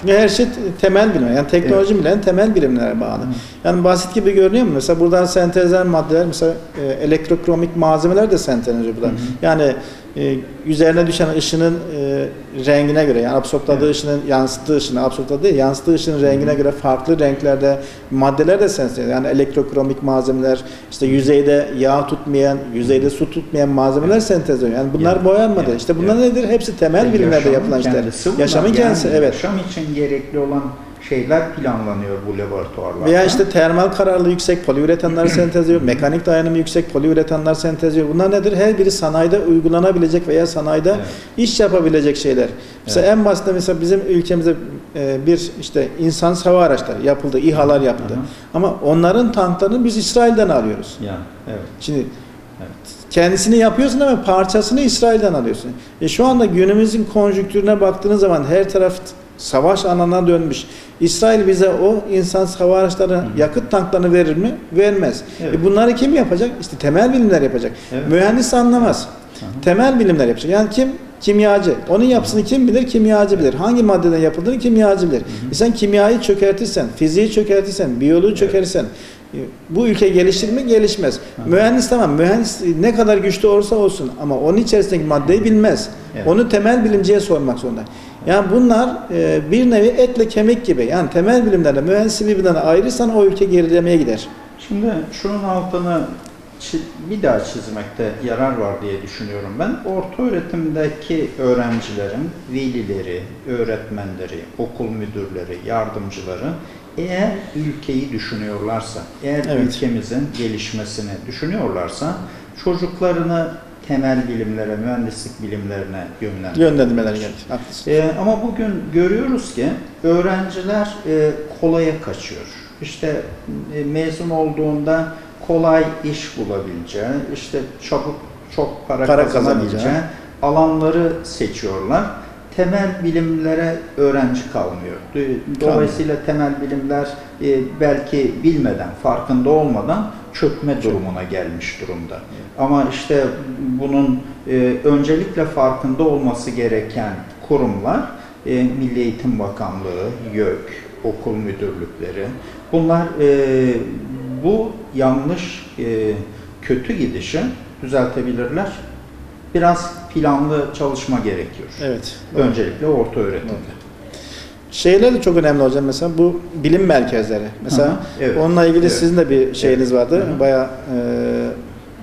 Çünkü her şey temel bilim. Yani teknoloji bilen temel bilimlere bağlı. Yani basit gibi görünüyor mu? Mesela buradan sentezlenen maddeler, mesela e, elektrokromik malzemeler de sentezleniyor burada. Hı hı. Yani e, üzerine düşen ışının e, rengine göre, yani absorpladığı Evet. ışının yansıttığı ışını, absorpladığı değil, yansıttığı ışının rengine göre farklı renklerde maddeler de sentezleniyor. Yani elektrokromik malzemeler, işte yüzeyde yağ tutmayan, yüzeyde su tutmayan malzemeler sentezleniyor. Yani bunlar Yani, boyanmadı. yani, işte bunlar evet. nedir? Hepsi temel İşte bilimlerde yapılan işler. kendisi. Yaşamın Yani kendisi, evet. Yaşam için gerekli olan şeyler planlanıyor bu laboratuvarlarda. Veya işte termal kararlı yüksek poliüretanlar sentezliyor, mekanik dayanımı yüksek poliüretanlar sentezliyor. Bunlar nedir? Her biri sanayide uygulanabilecek veya sanayide Evet. iş yapabilecek şeyler. Mesela en basit mesela bizim ülkemizde e, bir işte insan hava araçları yapıldı, İHA'lar yapıldı. Hı hı. Ama onların tanklarını biz İsrail'den alıyoruz. Yani, evet. Şimdi Evet. kendisini yapıyorsun ama parçasını İsrail'den alıyorsun. E şu anda günümüzün konjüktürüne baktığınız zaman her taraf savaş alanına dönmüş. İsrail bize o insan hava araçları Hı. yakıt tanklarını verir mi? Vermez. Evet. E bunları kim yapacak? İşte temel bilimler yapacak. Evet. Mühendis anlamaz. Hı hı. Temel bilimler yapacak. Yani kim? Kimyacı. Onun yapısını kim bilir? Kimyacı bilir. Hangi maddeden yapıldığını kimyacı bilir. E sen kimyayı çökertirsen, fiziği çökertirsen, biyoloğu çökertirsen e, bu ülke gelişir mi? Gelişmez. Hı. Mühendis tamam. Mühendis ne kadar güçlü olursa olsun ama onun içerisindeki maddeyi bilmez. Evet. Onu temel bilimciye sormak zorunda. Yani bunlar e, bir nevi etle kemik gibi. Yani temel bilimlerle mühendisliği birbirinden ayırırsan o ülke gerilemeye gider. Şimdi şunun altını bir daha çizmekte yarar var diye düşünüyorum ben. Orta öğretimdeki öğrencilerin velileri, öğretmenleri, okul müdürleri, yardımcıları eğer ülkeyi düşünüyorlarsa, eğer Evet. ülkemizin gelişmesini düşünüyorlarsa çocuklarını temel bilimlere, mühendislik bilimlerine. Yönlendirmeler gerekir. Haklısın. Ee, ama bugün görüyoruz ki öğrenciler e, kolaya kaçıyor. İşte e, mezun olduğunda kolay iş bulabileceği, işte çabuk çok para, Para kazanabileceği alanları seçiyorlar. Temel bilimlere öğrenci kalmıyor. Do- Dolayısıyla temel bilimler e, belki bilmeden, farkında olmadan çökme durumuna gelmiş durumda. Ama işte bunun e, öncelikle farkında olması gereken kurumlar e, Milli Eğitim Bakanlığı, YÖK, okul müdürlükleri. Bunlar e, bu yanlış, e, kötü gidişi düzeltebilirler. Biraz planlı çalışma gerekiyor. Evet. Öncelikle orta öğretimde. Şeyler de çok önemli hocam mesela bu bilim merkezleri. Mesela hı, evet, onunla ilgili evet. sizin de bir şeyiniz vardı. Hı. Bayağı e,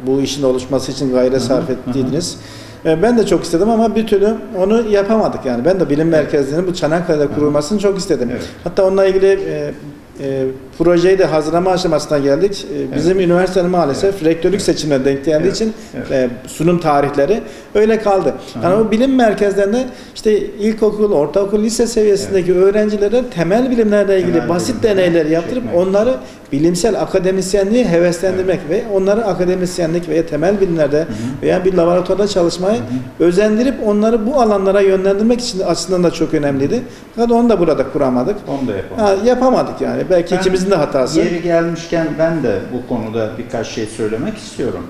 bu işin oluşması için gayret Hı sarf hı. ettiydiniz. E, ben de çok istedim ama bir türlü onu yapamadık yani. Ben de bilim merkezlerinin bu Çanakkale'de kurulmasını çok istedim. Evet. Hatta onunla ilgili e, e, projeyi de hazırlama aşamasına geldik. E, bizim üniversitenin maalesef rektörlük Evet. seçimine denk geldiği Evet. için Evet. e, sunum tarihleri öyle kaldı. Hı hı. Yani o bilim merkezlerinde işte ilkokul, ortaokul, lise seviyesindeki öğrencilere temel bilimlerle ilgili Temel basit bilimler deneyler yaptırıp çekmek. onları bilimsel akademisyenliğe heveslendirmek ve onları akademisyenlik veya temel bilimlerde hı. veya bir laboratuvarda çalışmayı özendirip onları bu alanlara yönlendirmek için açısından da çok önemliydi. Fakat onu da burada kuramadık. Onu da yapalım. Ha, yapamadık yani. Belki Ben ikimizin de hatası. Yeri gelmişken ben de bu konuda birkaç şey söylemek istiyorum.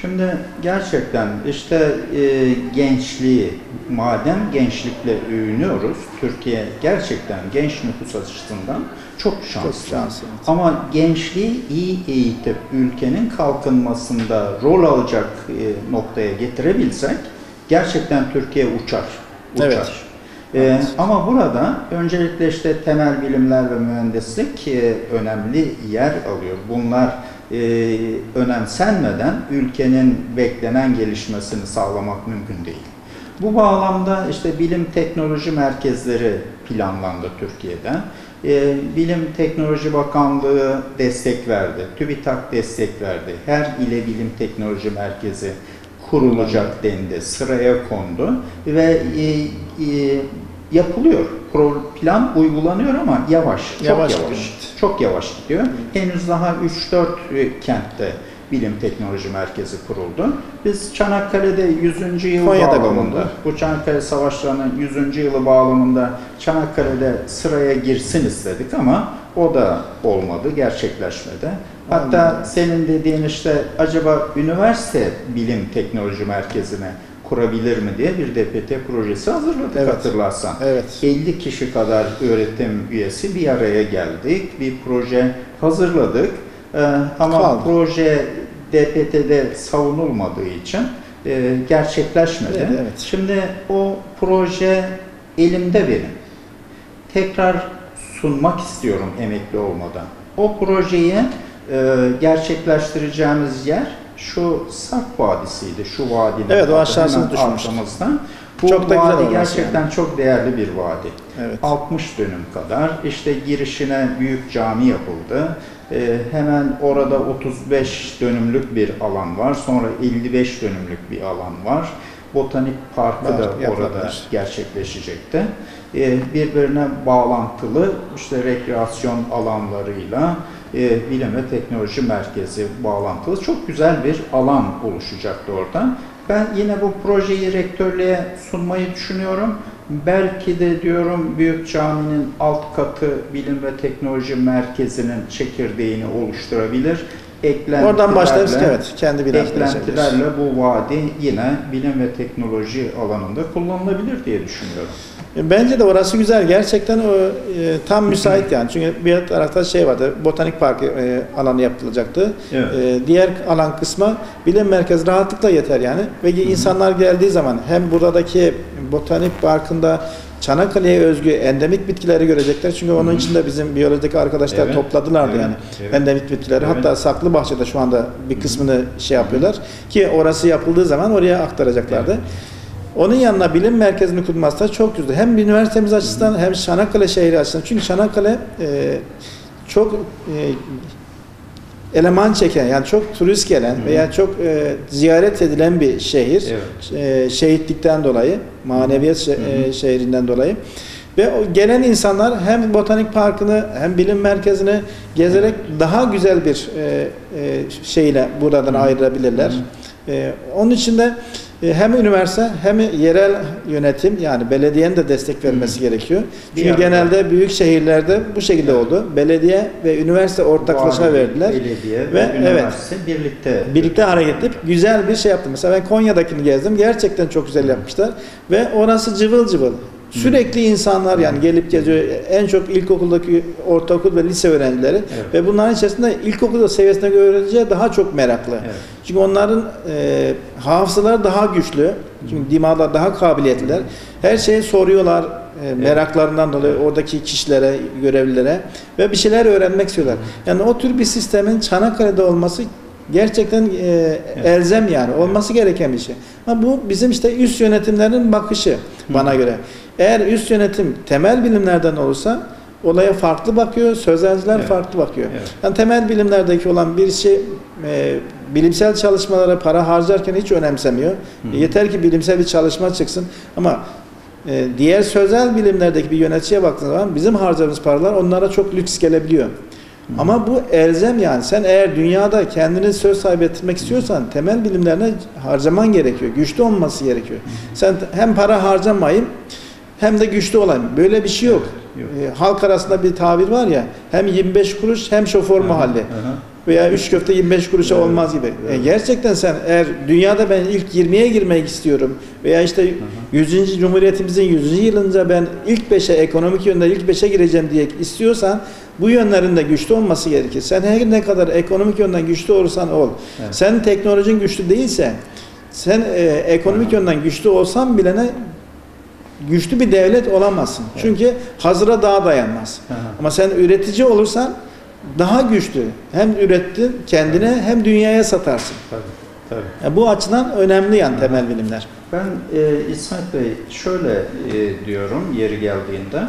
Şimdi gerçekten işte e, gençliği, madem gençlikle övünüyoruz, Türkiye gerçekten genç nüfus açısından çok şanslı. Çok şanslı. Ama gençliği iyi eğitip ülkenin kalkınmasında rol alacak e, noktaya getirebilsek gerçekten Türkiye uçar. uçar. Evet. Ee, Evet. ama burada öncelikle işte temel bilimler ve mühendislik e, önemli yer alıyor. Bunlar e, önemsenmeden ülkenin beklenen gelişmesini sağlamak mümkün değil. Bu bağlamda işte bilim teknoloji merkezleri planlandı Türkiye'de. Ee, Bilim Teknoloji Bakanlığı destek verdi, TÜBİTAK destek verdi. Her ile bilim teknoloji merkezi kurulacak dendi, sıraya kondu ve e, e, yapılıyor. Pro- Plan uygulanıyor ama yavaş, çok Yavaş yavaş. gidiyor. Çok yavaş gidiyor. Henüz daha 3-4 kentte bilim teknoloji merkezi kuruldu. Biz Çanakkale'de 100. yıl Konya'da bağlamında, kuruldu. bu Çanakkale Savaşları'nın 100. yılı bağlamında Çanakkale'de sıraya girsin istedik ama o da olmadı, gerçekleşmedi. Hatta Olmadı. senin dediğin işte acaba üniversite bilim teknoloji merkezine kurabilir mi diye bir DPT projesi hazırladık Evet. hatırlarsan. Evet. 50 kişi kadar öğretim üyesi bir araya geldik. Bir proje hazırladık. Ee, ama Kaldı. proje DPT'de savunulmadığı için e, gerçekleşmedi. Evet, evet. Şimdi o proje elimde benim. Tekrar sunmak istiyorum emekli olmadan. O projeyi e, gerçekleştireceğimiz yer şu Sarp Vadisi'ydi. Şu vadinin Evet, o aşağısını arkamızda. Bu Çok da güzel vadi orası gerçekten çok değerli bir vadi. Evet. 60 dönüm kadar. İşte girişine büyük cami yapıldı. Ee, hemen orada 35 dönümlük bir alan var. Sonra 55 dönümlük bir alan var. Botanik Parkı Var, da orada yapılabilir. gerçekleşecekti. Ee, birbirine bağlantılı işte rekreasyon alanlarıyla e, bilim ve teknoloji merkezi bağlantılı çok güzel bir alan oluşacaktı orada. Ben yine bu projeyi rektörlüğe sunmayı düşünüyorum. Belki de diyorum Büyük Cami'nin alt katı bilim ve teknoloji merkezinin çekirdeğini oluşturabilir. Eklentilerle, Oradan başlayıp evet kendi açabiliriz. eklentilerle bu vadi yine bilim ve teknoloji alanında kullanılabilir diye düşünüyorum. E, Bence de orası güzel. Gerçekten o e, tam müsait yani. Çünkü bir tarafta şey vardı. Botanik parkı e, alanı yapılacaktı. Evet. E, diğer alan kısmı bilim merkezi rahatlıkla yeter yani. Ve insanlar geldiği zaman hem buradaki botanik parkında Çanakkale'ye özgü endemik bitkileri görecekler. Çünkü onun içinde bizim biyolojideki arkadaşlar Evet, topladılardı evet, yani. evet. Endemik bitkileri. Evet. Hatta saklı bahçede şu anda bir kısmını şey yapıyorlar. Ki orası yapıldığı zaman oraya aktaracaklardı. Onun yanına bilim merkezini kurması da çok güzel. Hem üniversitemiz açısından hem Çanakkale şehri açısından. Çünkü Çanakkale e, çok e, eleman çeken yani çok turist gelen Hı. veya çok e, ziyaret edilen bir şehir. Evet. E, şehitlikten dolayı, maneviyat şe- e, şehrinden dolayı. Ve o gelen insanlar hem botanik parkını hem bilim merkezini gezerek daha güzel bir e, e, şeyle buradan Hı. ayrılabilirler. Hı. E, onun için de hem üniversite hem yerel yönetim yani belediyenin de destek vermesi gerekiyor. Bir Çünkü arada. genelde büyük şehirlerde bu şekilde Evet. oldu. Belediye ve üniversite ortaklaşa verdiler. Belediye ve, Ve üniversite birlikte. Birlikte hareket edip güzel bir şey yaptım. Mesela ben Konya'dakini gezdim. Gerçekten çok güzel yapmışlar. Ve orası cıvıl cıvıl. Sürekli insanlar yani gelip geziyor. En çok ilkokuldaki ortaokul ve lise öğrencileri Evet. ve bunların içerisinde ilkokul seviyesindeki öğrenciler daha çok meraklı. Evet. Çünkü onların e, hafızaları daha güçlü. Çünkü dimağlar daha kabiliyetliler. Her şeyi soruyorlar e, meraklarından dolayı oradaki kişilere, görevlilere ve bir şeyler öğrenmek istiyorlar. Yani o tür bir sistemin Çanakkale'de olması gerçekten e, elzem yani olması gereken bir şey. Ama bu bizim işte üst yönetimlerin bakışı bana göre. Eğer üst yönetim temel bilimlerden olursa olaya farklı bakıyor, sözelciler Evet. farklı bakıyor. Evet. Yani temel bilimlerdeki olan bir şey e, bilimsel çalışmalara para harcarken hiç önemsemiyor. Hı. Yeter ki bilimsel bir çalışma çıksın. Ama e, diğer sözel bilimlerdeki bir yöneticiye baktığın zaman bizim harcadığımız paralar onlara çok lüks gelebiliyor. Ama bu elzem yani. Sen eğer dünyada kendini söz sahibi ettirmek istiyorsan temel bilimlerine harcaman gerekiyor. Güçlü olması gerekiyor. Sen hem para harcamayayım hem de güçlü olayım. Böyle bir şey yok. Yok. E, halk arasında bir tabir var ya hem 25 kuruş hem şoför mahalli Aha. Veya 3 köfte 25 kuruşa Evet, olmaz gibi. evet. E, gerçekten sen eğer dünyada ben ilk 20'ye girmek istiyorum veya işte 100. Cumhuriyetimizin 100. yılında ben ilk 5'e ekonomik yönden ilk 5'e gireceğim diye istiyorsan bu yönlerinde güçlü olması gerekir. Sen her ne kadar ekonomik yönden güçlü olursan ol. Evet. Sen teknolojin güçlü değilse sen e, ekonomik yönden güçlü olsan bile ne güçlü bir devlet olamazsın. Evet. Çünkü hazıra daha dayanmaz. Aha. Ama sen üretici olursan daha güçlü. Hem ürettin kendine hem dünyaya satarsın. Tabii, tabii. Yani bu açıdan önemli yani temel bilimler. Ben e, İsmet Bey şöyle e, diyorum yeri geldiğinde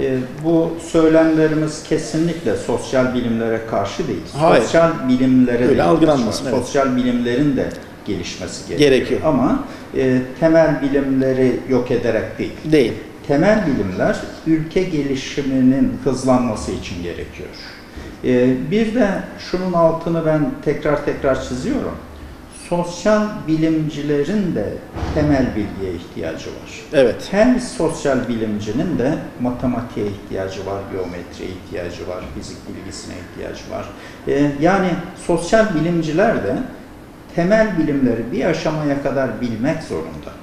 e, bu söylemlerimiz kesinlikle sosyal bilimlere karşı değil. Hayır. Sosyal bilimlere Öyle algılanmasın, evet. Sosyal bilimlerin de gelişmesi gerekiyor. Gerekiyor. Ama e, temel bilimleri yok ederek değil. Değil. Temel bilimler ülke gelişiminin hızlanması için gerekiyor. Ee, bir de şunun altını ben tekrar tekrar çiziyorum. Sosyal bilimcilerin de temel bilgiye ihtiyacı var. Evet. Her sosyal bilimcinin de matematiğe ihtiyacı var, geometriye ihtiyacı var, fizik bilgisine ihtiyacı var. Ee, yani sosyal bilimciler de temel bilimleri bir aşamaya kadar bilmek zorunda.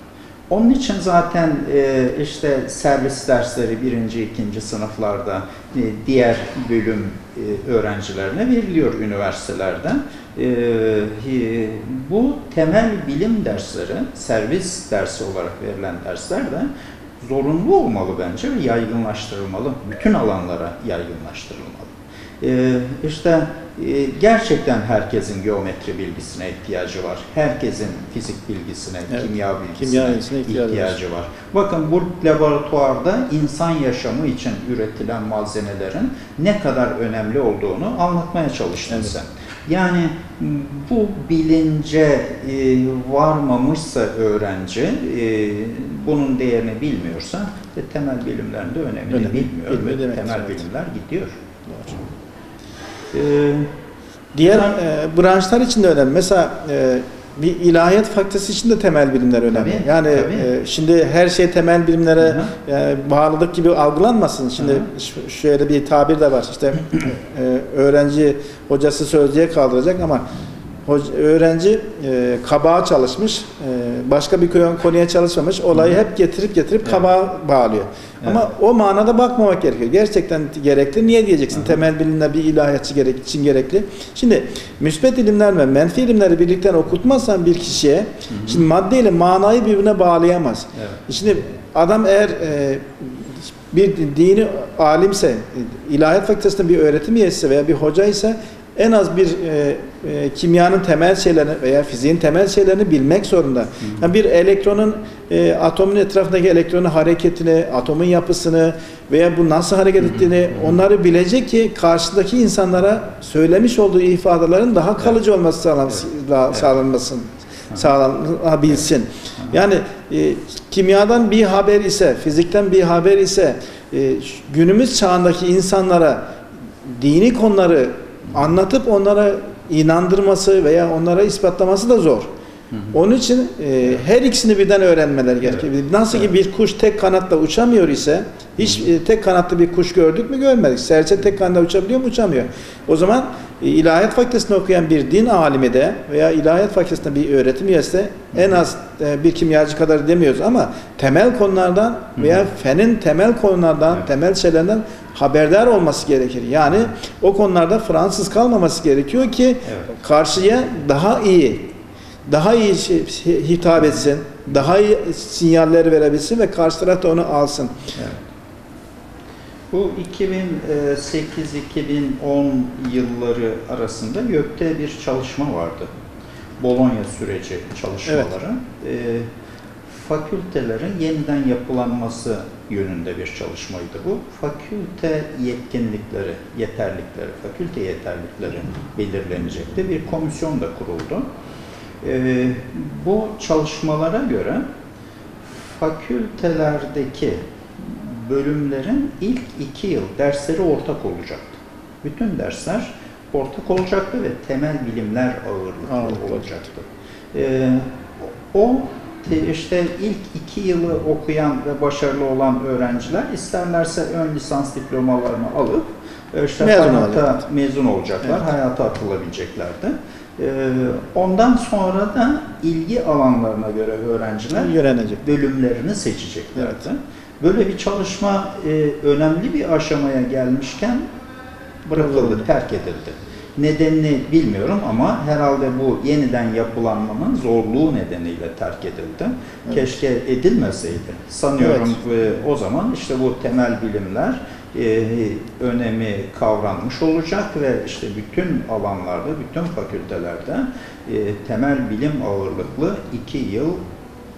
Onun için zaten e, işte servis dersleri birinci, ikinci sınıflarda e, diğer bölüm e, öğrencilerine veriliyor üniversitelerde. E, bu temel bilim dersleri, servis dersi olarak verilen dersler de zorunlu olmalı bence ve yaygınlaştırılmalı. Bütün alanlara yaygınlaştırılmalı. Ee, işte e, gerçekten herkesin geometri bilgisine ihtiyacı var. Herkesin fizik bilgisine, Evet, kimya bilgisine, kimya bilgisine ihtiyacı ihtiyacı, var. var. Bakın bu laboratuvarda insan yaşamı için üretilen malzemelerin ne kadar önemli olduğunu anlatmaya çalıştın Evet. sen. Yani bu bilince e, varmamışsa öğrenci, e, bunun değerini bilmiyorsa e, temel bilimlerin de önemini Önemli, bilmiyor bilmiyor temel evet. bilimler gidiyor. Doğru. Ee, Diğer e, branşlar için de önemli. Mesela e, bir ilahiyat fakültesi için de temel bilimler önemli. Tabii, yani tabii. e, şimdi her şey temel bilimlere Hı e, bağlılık gibi algılanmasın. Şimdi Hı şöyle bir tabir de var. İşte e, öğrenci hocası sözlüğe kaldıracak ama hoca- öğrenci e, kabağa çalışmış, e, başka bir konu- konuya çalışmamış. Olayı Hı hı. hep getirip getirip Evet. kabağa bağlıyor. Ama o manada bakmamak gerekiyor. Gerçekten gerekli. Niye diyeceksin? Hı hı. Temel bilimler bir ilahiyatçı gerek için gerekli. Şimdi müsbet ilimler ve menfi ilimleri birlikte okutmazsan bir kişiye şimdi madde ile manayı birbirine bağlayamaz. evet. Şimdi adam eğer e, bir dini alimse, ilahiyat fakültesinde bir öğretim üyesi veya bir hoca ise en az bir e, e, kimyanın temel şeylerini veya fiziğin temel şeylerini bilmek zorunda. Yani bir elektronun e, atomun etrafındaki elektronun hareketini, atomun yapısını veya bu nasıl hareket ettiğini onları bilecek ki karşıdaki insanlara söylemiş olduğu ifadelerin daha kalıcı olması Evet. sağlanmasın sağlanabilsin. Yani e, kimyadan bir haber ise, fizikten bir haber ise e, günümüz çağındaki insanlara dini konuları anlatıp onlara inandırması veya onlara ispatlaması da zor. Onun için e, her ikisini birden öğrenmeler gerekiyor. Nasıl ki bir kuş tek kanatla uçamıyor ise hiç e, tek kanatlı bir kuş gördük mü görmedik. Serçe tek kanatla uçabiliyor mu? Uçamıyor. O zaman e, ilahiyat fakültesinde okuyan bir din alimi de veya ilahiyat fakültesinde bir öğretim üyesi de en az e, bir kimyacı kadar demiyoruz ama temel konulardan veya fenin temel konulardan, Evet. temel şeylerden haberdar olması gerekir. Yani o konularda Fransız kalmaması gerekiyor ki Evet. karşıya daha iyi daha iyi şey- şey- hitap etsin, daha iyi sinyaller verebilsin ve karşı taraf da onu alsın. Evet. Bu 2008-2010 yılları arasında YÖK'te bir çalışma vardı. Bologna süreci çalışmaları. Ee, fakültelerin yeniden yapılanması yönünde bir çalışmaydı bu. Fakülte yetkinlikleri, yeterlikleri, fakülte yeterlikleri belirlenecekti. Bir komisyon da kuruldu. Ee, bu çalışmalara göre fakültelerdeki bölümlerin ilk iki yıl dersleri ortak olacaktı. Bütün dersler ortak olacaktı ve temel bilimler ağırlıklı Ağırlıklı olacaktı. Ee, o te- işte ilk iki yılı okuyan ve başarılı olan öğrenciler isterlerse ön lisans diplomalarını alıp e, işte Mezun hayata olacaklar. mezun olacaklar, Evet. hayata atılabileceklerdi. Ee, ondan sonra da ilgi alanlarına göre öğrenciler Yönlenecek. bölümlerini seçeceklerdi. Böyle bir çalışma e, önemli bir aşamaya gelmişken bırakıldı, terk edildi. Nedenini bilmiyorum ama herhalde bu yeniden yapılanmanın zorluğu nedeniyle terk edildi. Evet. Keşke edilmeseydi. Sanıyorum e, o zaman işte bu temel bilimler e, önemi kavranmış olacak ve işte bütün alanlarda, bütün fakültelerde e, temel bilim ağırlıklı iki yıl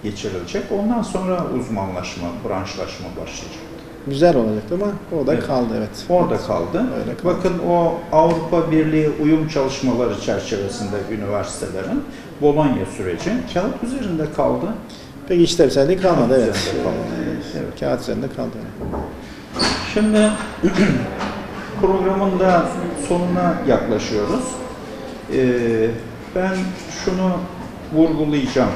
geçirilecek. Ondan sonra uzmanlaşma, branşlaşma başlayacak. Güzel olacaktı ama o da Evet. kaldı evet. Orada kaldı. Öyle kaldı. Bakın o Avrupa Birliği uyum çalışmaları çerçevesinde üniversitelerin Bologna süreci kağıt üzerinde kaldı. Peki işlevselliği kalmadı Kağıt evet. üzerinde kaldı. Ee, Evet. Kağıt üzerinde kaldı. Şimdi programın da sonuna yaklaşıyoruz. Ee, ben şunu vurgulayacağım.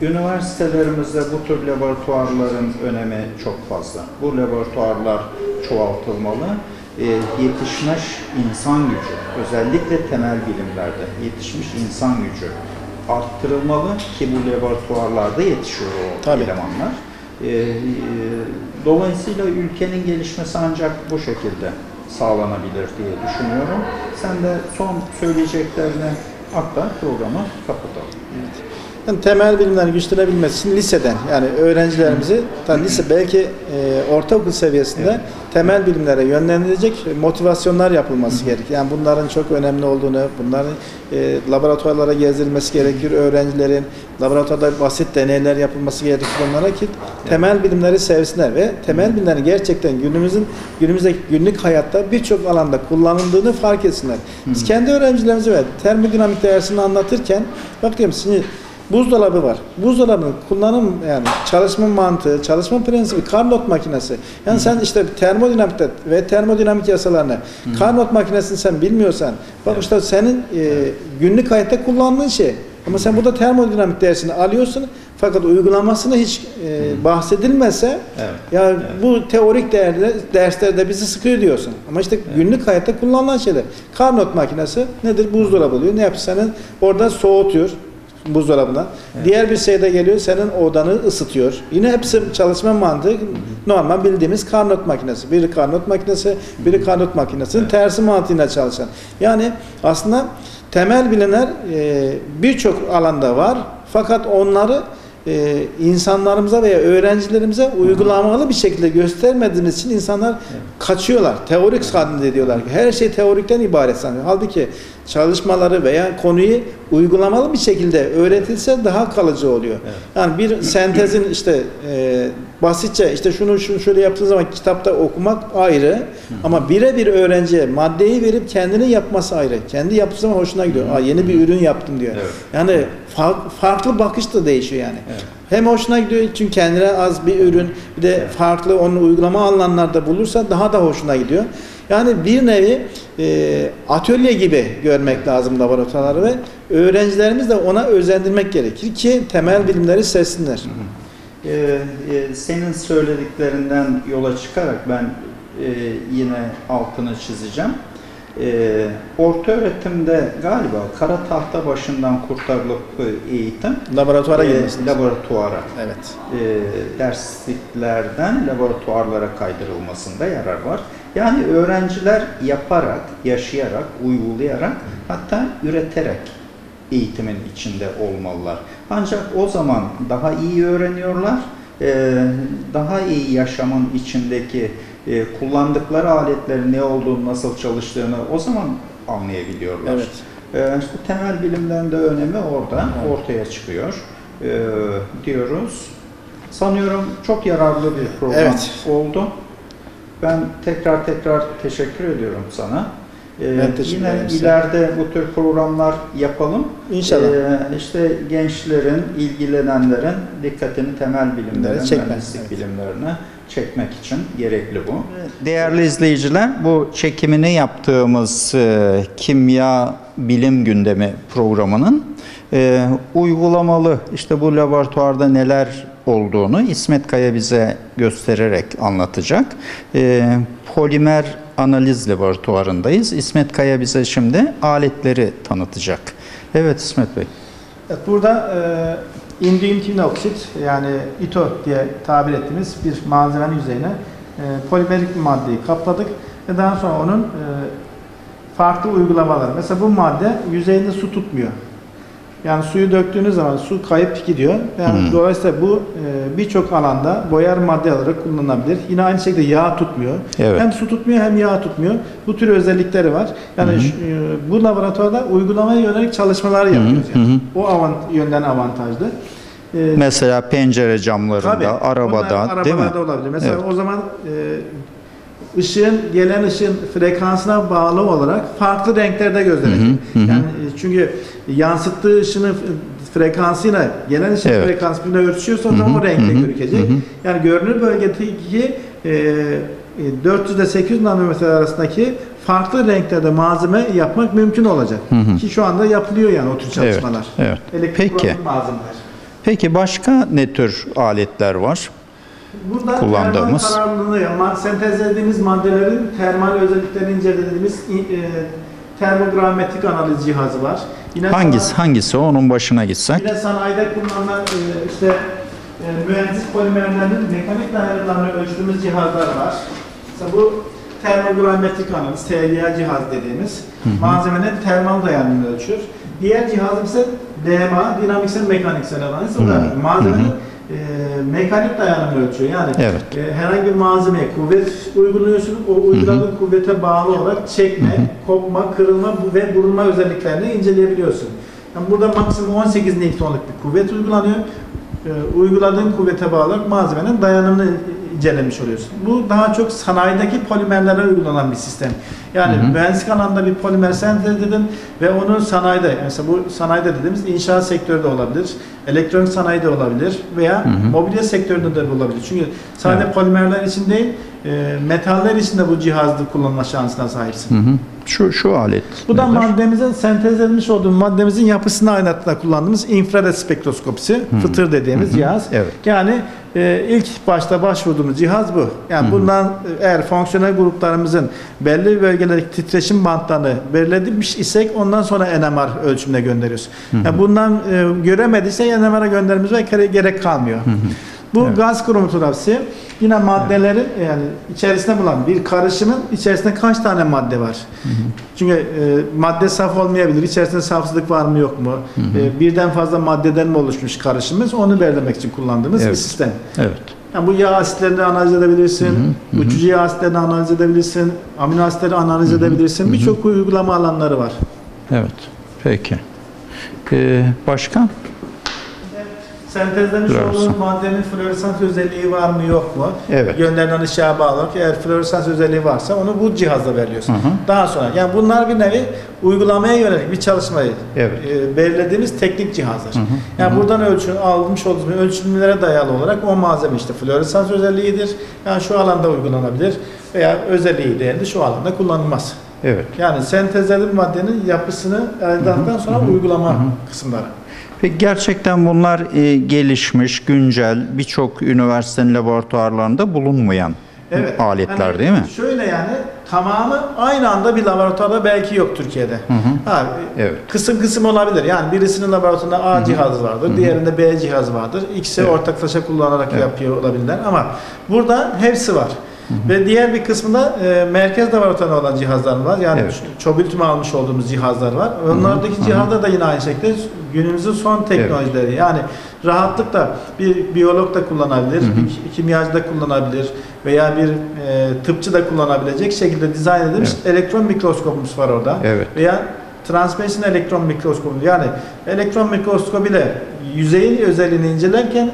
Ee, üniversitelerimizde bu tür laboratuvarların önemi çok fazla. Bu laboratuvarlar çoğaltılmalı. Ee, yetişmiş insan gücü, özellikle temel bilimlerde yetişmiş insan gücü arttırılmalı ki bu laboratuvarlarda yetişiyor o Tabii. elemanlar. Ee, dolayısıyla ülkenin gelişmesi ancak bu şekilde sağlanabilir diye düşünüyorum. Sen de son söyleyeceklerini aktar, programı kapatalım. Yani temel bilimlerin güçlenebilmesi için liseden yani öğrencilerimizi ta lise belki e, ortaokul seviyesinde Evet. temel bilimlere yönlendirecek motivasyonlar yapılması gerekir. Yani bunların çok önemli olduğunu, bunların e, laboratuvarlara gezdirilmesi gerekir. Öğrencilerin laboratuvarda basit deneyler yapılması gerekir onlara ki temel bilimleri sevsinler ve temel bilimlerin gerçekten günümüzün günümüzdeki günlük hayatta birçok alanda kullanıldığını fark etsinler. Biz kendi öğrencilerimize ve termodinamik dersini anlatırken bakıyorum şimdi buzdolabı var. Buzdolabının kullanım yani çalışma mantığı, çalışma prensibi, Carnot makinesi. Yani sen işte termodinamikte ve termodinamik yasalarını, Carnot makinesini sen bilmiyorsan, bak işte senin e, günlük hayatta kullandığın şey. Ama sen burada termodinamik dersini alıyorsun fakat uygulamasını hiç e, bahsedilmezse Evet. ya Evet. bu teorik değerde, derslerde bizi sıkıyor diyorsun. Ama işte günlük hayatta kullanılan şeyler. Carnot makinesi nedir? Buzdolabı oluyor. Ne yapıyor? Senin orada soğutuyor buzdolabına. Diğer bir şey de geliyor senin odanı ısıtıyor. Yine hepsi çalışma mantığı normal bildiğimiz Carnot makinesi. Biri Carnot makinesi, biri Carnot makinesinin tersi mantığıyla çalışan. Yani aslında temel bilimler e, birçok alanda var. Fakat onları e, insanlarımıza veya öğrencilerimize uygulamalı bir şekilde göstermediğimiz için insanlar kaçıyorlar. Teorik zannediyorlar ki her şey teorikten ibaret sanıyor. Halbuki çalışmaları veya konuyu uygulamalı bir şekilde öğretilse daha kalıcı oluyor. Evet. Yani bir sentezin işte e, basitçe işte şunu şunu şöyle yaptığı zaman kitapta okumak ayrı ama birebir öğrenciye maddeyi verip kendini yapması ayrı. Kendi yaptığı zaman hoşuna gidiyor. Aa, yeni bir ürün yaptım diyor. Evet. Yani farklı bakış da değişiyor yani. Evet. Hem hoşuna gidiyor çünkü kendine az bir ürün bir de Evet. farklı onu uygulama alanlarda bulursa daha da hoşuna gidiyor. Yani bir nevi e, atölye gibi görmek lazım laboratuvarları ve öğrencilerimiz de ona özendirmek gerekir ki temel bilimleri sessinler. Ee, e, senin söylediklerinden yola çıkarak ben e, yine altını çizeceğim. Ee, orta öğretimde galiba kara tahta başından kurtarılıp e, eğitim Laboratuvara e, laboratuvara Evet. e, dersliklerden laboratuvarlara kaydırılmasında yarar var. Yani öğrenciler yaparak, yaşayarak, uygulayarak hatta üreterek eğitimin içinde olmalılar. Ancak o zaman daha iyi öğreniyorlar, e, daha iyi yaşamın içindeki e, kullandıkları aletlerin ne olduğunu, nasıl çalıştığını o zaman anlayabiliyorlar. Evet. Ee, işte temel bilimlerin de önemi orada Evet. ortaya çıkıyor ee, diyoruz. Sanıyorum çok yararlı bir program Evet. oldu. Ben tekrar tekrar teşekkür ediyorum sana. Ee, Ben teşekkür yine ederim ileride bu tür programlar yapalım. İnşallah. Ee, işte gençlerin, ilgilenenlerin dikkatini temel bilimlere, mühendislik evet. bilimlerine çekmek için gerekli bu. Değerli izleyiciler, bu çekimini yaptığımız e, kimya bilim gündemi programının e, uygulamalı işte bu laboratuvarda neler olduğunu İsmet Kaya bize göstererek anlatacak. E, polimer analiz laboratuvarındayız. İsmet Kaya bize şimdi aletleri tanıtacak. Evet İsmet Bey. Evet, burada e, indium oksit yani ITO diye tabir ettiğimiz bir malzemenin yüzeyine e, polimerik bir maddeyi kapladık ve daha sonra onun e, farklı uygulamaları. Mesela bu madde yüzeyinde su tutmuyor. Yani suyu döktüğünüz zaman su kayıp gidiyor. Yani Hı. dolayısıyla bu e, birçok alanda boyar madde olarak kullanılabilir. Yine aynı şekilde yağ tutmuyor. Evet. Hem su tutmuyor hem yağ tutmuyor. Bu tür özellikleri var. Yani şu- e, bu laboratuvarda uygulamaya yönelik çalışmalar yapıyoruz. Yani. O avant yönden avantajlı. E, Mesela pencere camlarında, Tabii. arabada değil mi? arabalarda olabilir. Mesela Evet. o zaman e, ışığın gelen ışığın frekansına bağlı olarak farklı renklerde gözlenecek. Hı hı. Yani e, çünkü yansıttığı ışının frekansıyla gelen ışın Evet. frekansı birbirine ölçüşüyorsa o zaman o hı, gözükecek. Yani görünür bölgedeki e, e, 400 ile 800 nanometre arasındaki farklı renklerde malzeme yapmak mümkün olacak. Hı hı. Ki şu anda yapılıyor yani o tür çalışmalar. evet. Elektrik Peki. malzemeler. Peki başka ne tür aletler var? Burada kullandığımız- termal kararlılığı, sentezlediğimiz maddelerin termal özelliklerini incelediğimiz e, termogrametrik analiz cihazı var. Yine Hangisi sana- hangisi o? onun başına gitsek? yine sanayide kullanılan e, işte e, mühendis polimerlerinin mekanik dayanımlarını ölçtüğümüz cihazlar var. Mesela bu termogrametrik analiz, TGA cihaz dediğimiz malzemenin termal dayanımını ölçür. Diğer cihazım ise DMA, dinamiksel mekaniksel analiz. O da Hı hı. malzemenin Hı e, mekanik dayanımını ölçüyor. Yani Evet. e, herhangi bir malzemeye kuvvet uyguluyorsun. O uyguladığın kuvvete bağlı olarak çekme, kopma, kırılma ve burulma özelliklerini inceleyebiliyorsun. Yani burada maksimum 18 Newton'luk bir kuvvet uygulanıyor. E, uyguladığın kuvvete bağlı olarak malzemenin dayanımını incelemiş oluyorsun. Bu daha çok sanayideki polimerlere uygulanan bir sistem. Yani Hı hı. mühendislik alanında bir polimer sentezledin ve onu sanayide, mesela bu sanayide dediğimiz inşaat sektörü de olabilir, elektronik sanayi de olabilir veya Hı hı. mobilya sektöründe de olabilir. Çünkü sadece Evet. polimerler için değil, e, metaller için de bu cihazı kullanma şansına sahipsin. Hı hı. Şu şu alet. Bu da nedir? maddemizin sentezlenmiş olduğu maddemizin yapısını aydınlatmada kullandığımız infrared spektroskopisi, fıtır dediğimiz cihaz. Evet. Yani e, ilk başta başvurduğumuz cihaz bu. Yani bundan e, eğer fonksiyonel gruplarımızın belli bölgelerdeki titreşim bantlarını belirlemiş isek ondan sonra NMR ölçümüne gönderiyoruz. Yani bundan e, göremediyse NMR'a göndermemize gerek- gerek kalmıyor. Bu Evet. gaz kromatografisi yine maddelerin yani içerisinde bulunan bir karışımın içerisinde kaç tane madde var? Çünkü e, madde saf olmayabilir. İçerisinde safsızlık var mı yok mu? E, birden fazla maddeden mi oluşmuş karışımımız? Onu belirlemek için kullandığımız bir Evet. sistem. Evet. Yani bu yağ asitlerini analiz edebilirsin, Hı hı, hı hı. uçucu yağ asitlerini analiz edebilirsin, amino asitleri analiz edebilirsin. Birçok uygulama alanları var. Evet. Peki. Ee, başka? Sentezlemiş Floresan. maddenin floresans özelliği var mı yok mu? Evet. Gönderilen ışığa bağlı olarak eğer floresans özelliği varsa onu bu cihazla belirliyorsun. Hı hı. Daha sonra yani bunlar bir nevi uygulamaya yönelik bir çalışmayı Evet. e, belirlediğimiz teknik cihazlar. Hı hı. Yani buradan ölçü almış olduğumuz ölçümlere dayalı olarak o malzeme işte floresans özelliğidir. Yani şu alanda uygulanabilir veya özelliği değildir şu alanda kullanılmaz. Evet. Yani sentezlediğim maddenin yapısını elde sonra uygulama kısımları. Peki gerçekten bunlar e, gelişmiş, güncel, birçok üniversitenin laboratuvarlarında bulunmayan aletler Hani değil mi? Şöyle yani tamamı aynı anda bir laboratuvarda belki yok Türkiye'de. Ha, Evet. Kısım kısım olabilir. Yani birisinin laboratuvarında A cihazı vardır, diğerinde B cihazı vardır. İkisi Evet. ortaklaşa kullanarak Evet. yapıyor olabilirler ama burada hepsi var. Ve diğer bir kısmında e, merkez laboratuvarında olan cihazlar var. Yani Evet. çobültüm almış olduğumuz cihazlar var. Onlardaki cihazlar da yine aynı şekilde günümüzün son teknolojileri. Yani rahatlıkla bir biyolog da kullanabilir, bir kimyacı da kullanabilir veya bir e, tıpçı da kullanabilecek şekilde dizayn edilmiş elektron mikroskopumuz var orada. Evet. Veya transmission elektron mikroskobu yani elektron mikroskobu ile yüzeyin özelliğini incelerken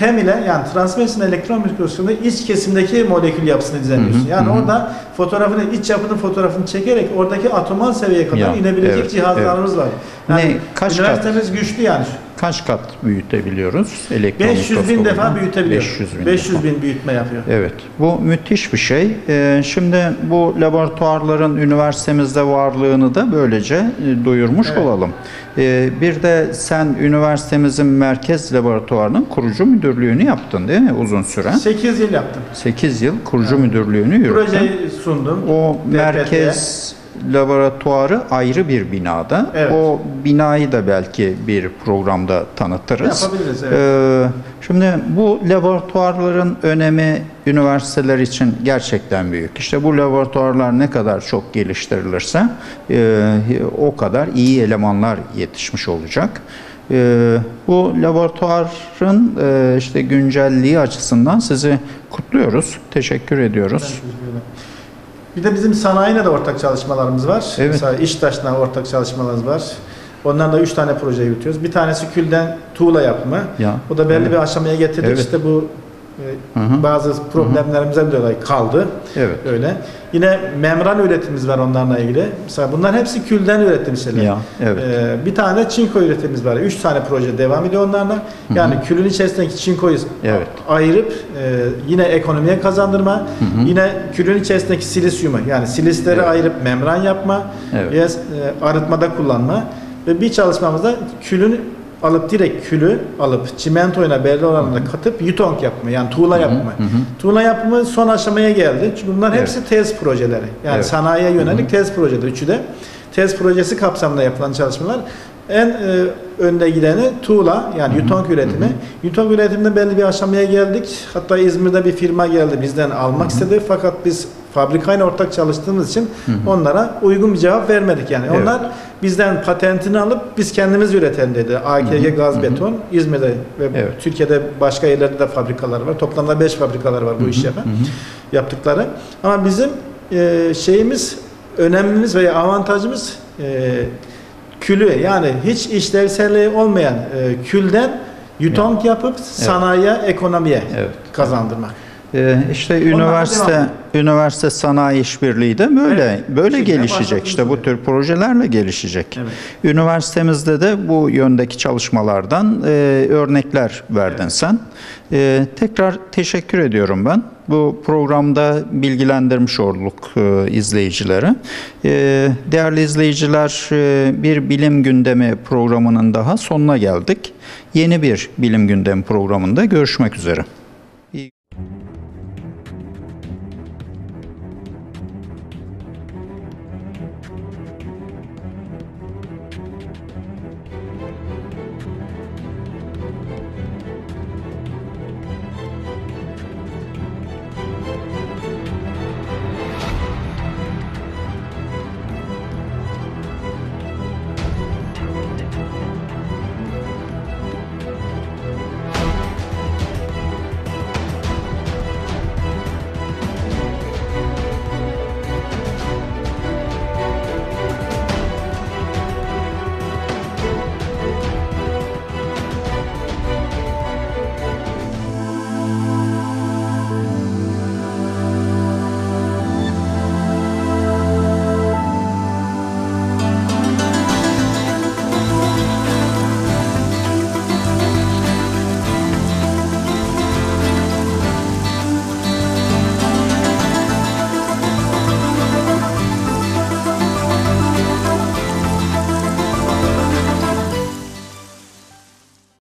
TEM ile yani transmission elektron mikroskobunda iç kesimdeki molekül yapısını hı, Yani hı hı. orada fotoğrafını, iç yapının fotoğrafını çekerek oradaki atomal seviyeye kadar Ya, inebilecek evet, cihazlarımız var. Yani Ne, kaç kat? üniversitemiz güçlü yani. Kaç kat büyütebiliyoruz? Elektron 500 bin defa büyütebiliyor. 500 bin 500 defa. bin büyütme yapıyor. Evet, bu müthiş bir şey. Ee, şimdi bu laboratuvarların üniversitemizde varlığını da böylece e, duyurmuş Evet. olalım. Ee, bir de sen üniversitemizin merkez laboratuvarının kurucu müdürlüğünü yaptın değil mi uzun süre? 8 yıl yaptım. 8 yıl kurucu müdürlüğünü yürüttün. Projeyi sundum. O DPT'ye. merkez laboratuvarı ayrı bir binada. Evet. O binayı da belki bir programda tanıtırız. Yapabiliriz, evet. Ee, şimdi bu laboratuvarların önemi üniversiteler için gerçekten büyük. İşte bu laboratuvarlar ne kadar çok geliştirilirse e, o kadar iyi elemanlar yetişmiş olacak. E, bu laboratuvarın e, işte güncelliği açısından sizi kutluyoruz. Teşekkür ediyoruz. Bir de bizim sanayiyle de ortak çalışmalarımız var. Evet. Mesela İştaş'la ortak çalışmalarımız var. Onlarla üç tane proje yürütüyoruz. Bir tanesi külden tuğla yapımı. Ya. O da belli Evet. bir aşamaya getirdik. Evet. İşte bu Hı hı. bazı problemlerimizden dolayı kaldı. Evet. Öyle. Yine membran üretimimiz var onlarla ilgili. Mesela bunlar hepsi külden şeyler. Ya, evet. Ee, bir tane çinko üretimimiz var. Üç tane proje devam ediyor onlarla. Yani külün içerisindeki çinkoyu Evet. ayırıp e, yine ekonomiye kazandırma, yine külün içerisindeki silisyumu yani silisleri Evet. ayırıp membran yapma Evet. ve e, arıtmada kullanma ve bir çalışmamızda külün alıp direkt külü alıp çimentoyla belli oranında katıp yutong yapma yani tuğla yapma. Tuğla yapımı son aşamaya geldi. Çünkü bunlar Evet. hepsi tez projeleri. Yani Evet. sanayiye yönelik tez projeleri üçü de. Tez projesi kapsamında yapılan çalışmalar. En e, önde gideni tuğla yani yutong üretimi. Yutong üretiminde belli bir aşamaya geldik. Hatta İzmir'de bir firma geldi bizden almak istedi fakat biz fabrikayla ortak çalıştığımız için onlara uygun bir cevap vermedik yani. Evet. Onlar bizden patentini alıp biz kendimiz üretelim dedi. AKG Gaz Beton İzmir'de ve Evet. Türkiye'de başka yerlerde de fabrikalar var. Toplamda 5 fabrikalar var bu işi yapan yaptıkları. Ama bizim e, şeyimiz önemlimiz veya avantajımız e, külü yani hiç işlevselliği olmayan e, külden yutong yapıp sanayiye, ekonomiye Evet. kazandırmak. Ee, işte üniversite devam. üniversite sanayi işbirliği de böyle Evet. böyle Şimdi gelişecek. İşte bu tür projelerle gelişecek. Evet. Üniversitemizde de bu yöndeki çalışmalardan e, örnekler verdin sen. E, tekrar teşekkür ediyorum ben. Bu programda bilgilendirmiş olduk e, izleyicileri. E, değerli izleyiciler, e, bir bilim gündemi programının daha sonuna geldik. Yeni bir bilim gündemi programında görüşmek üzere.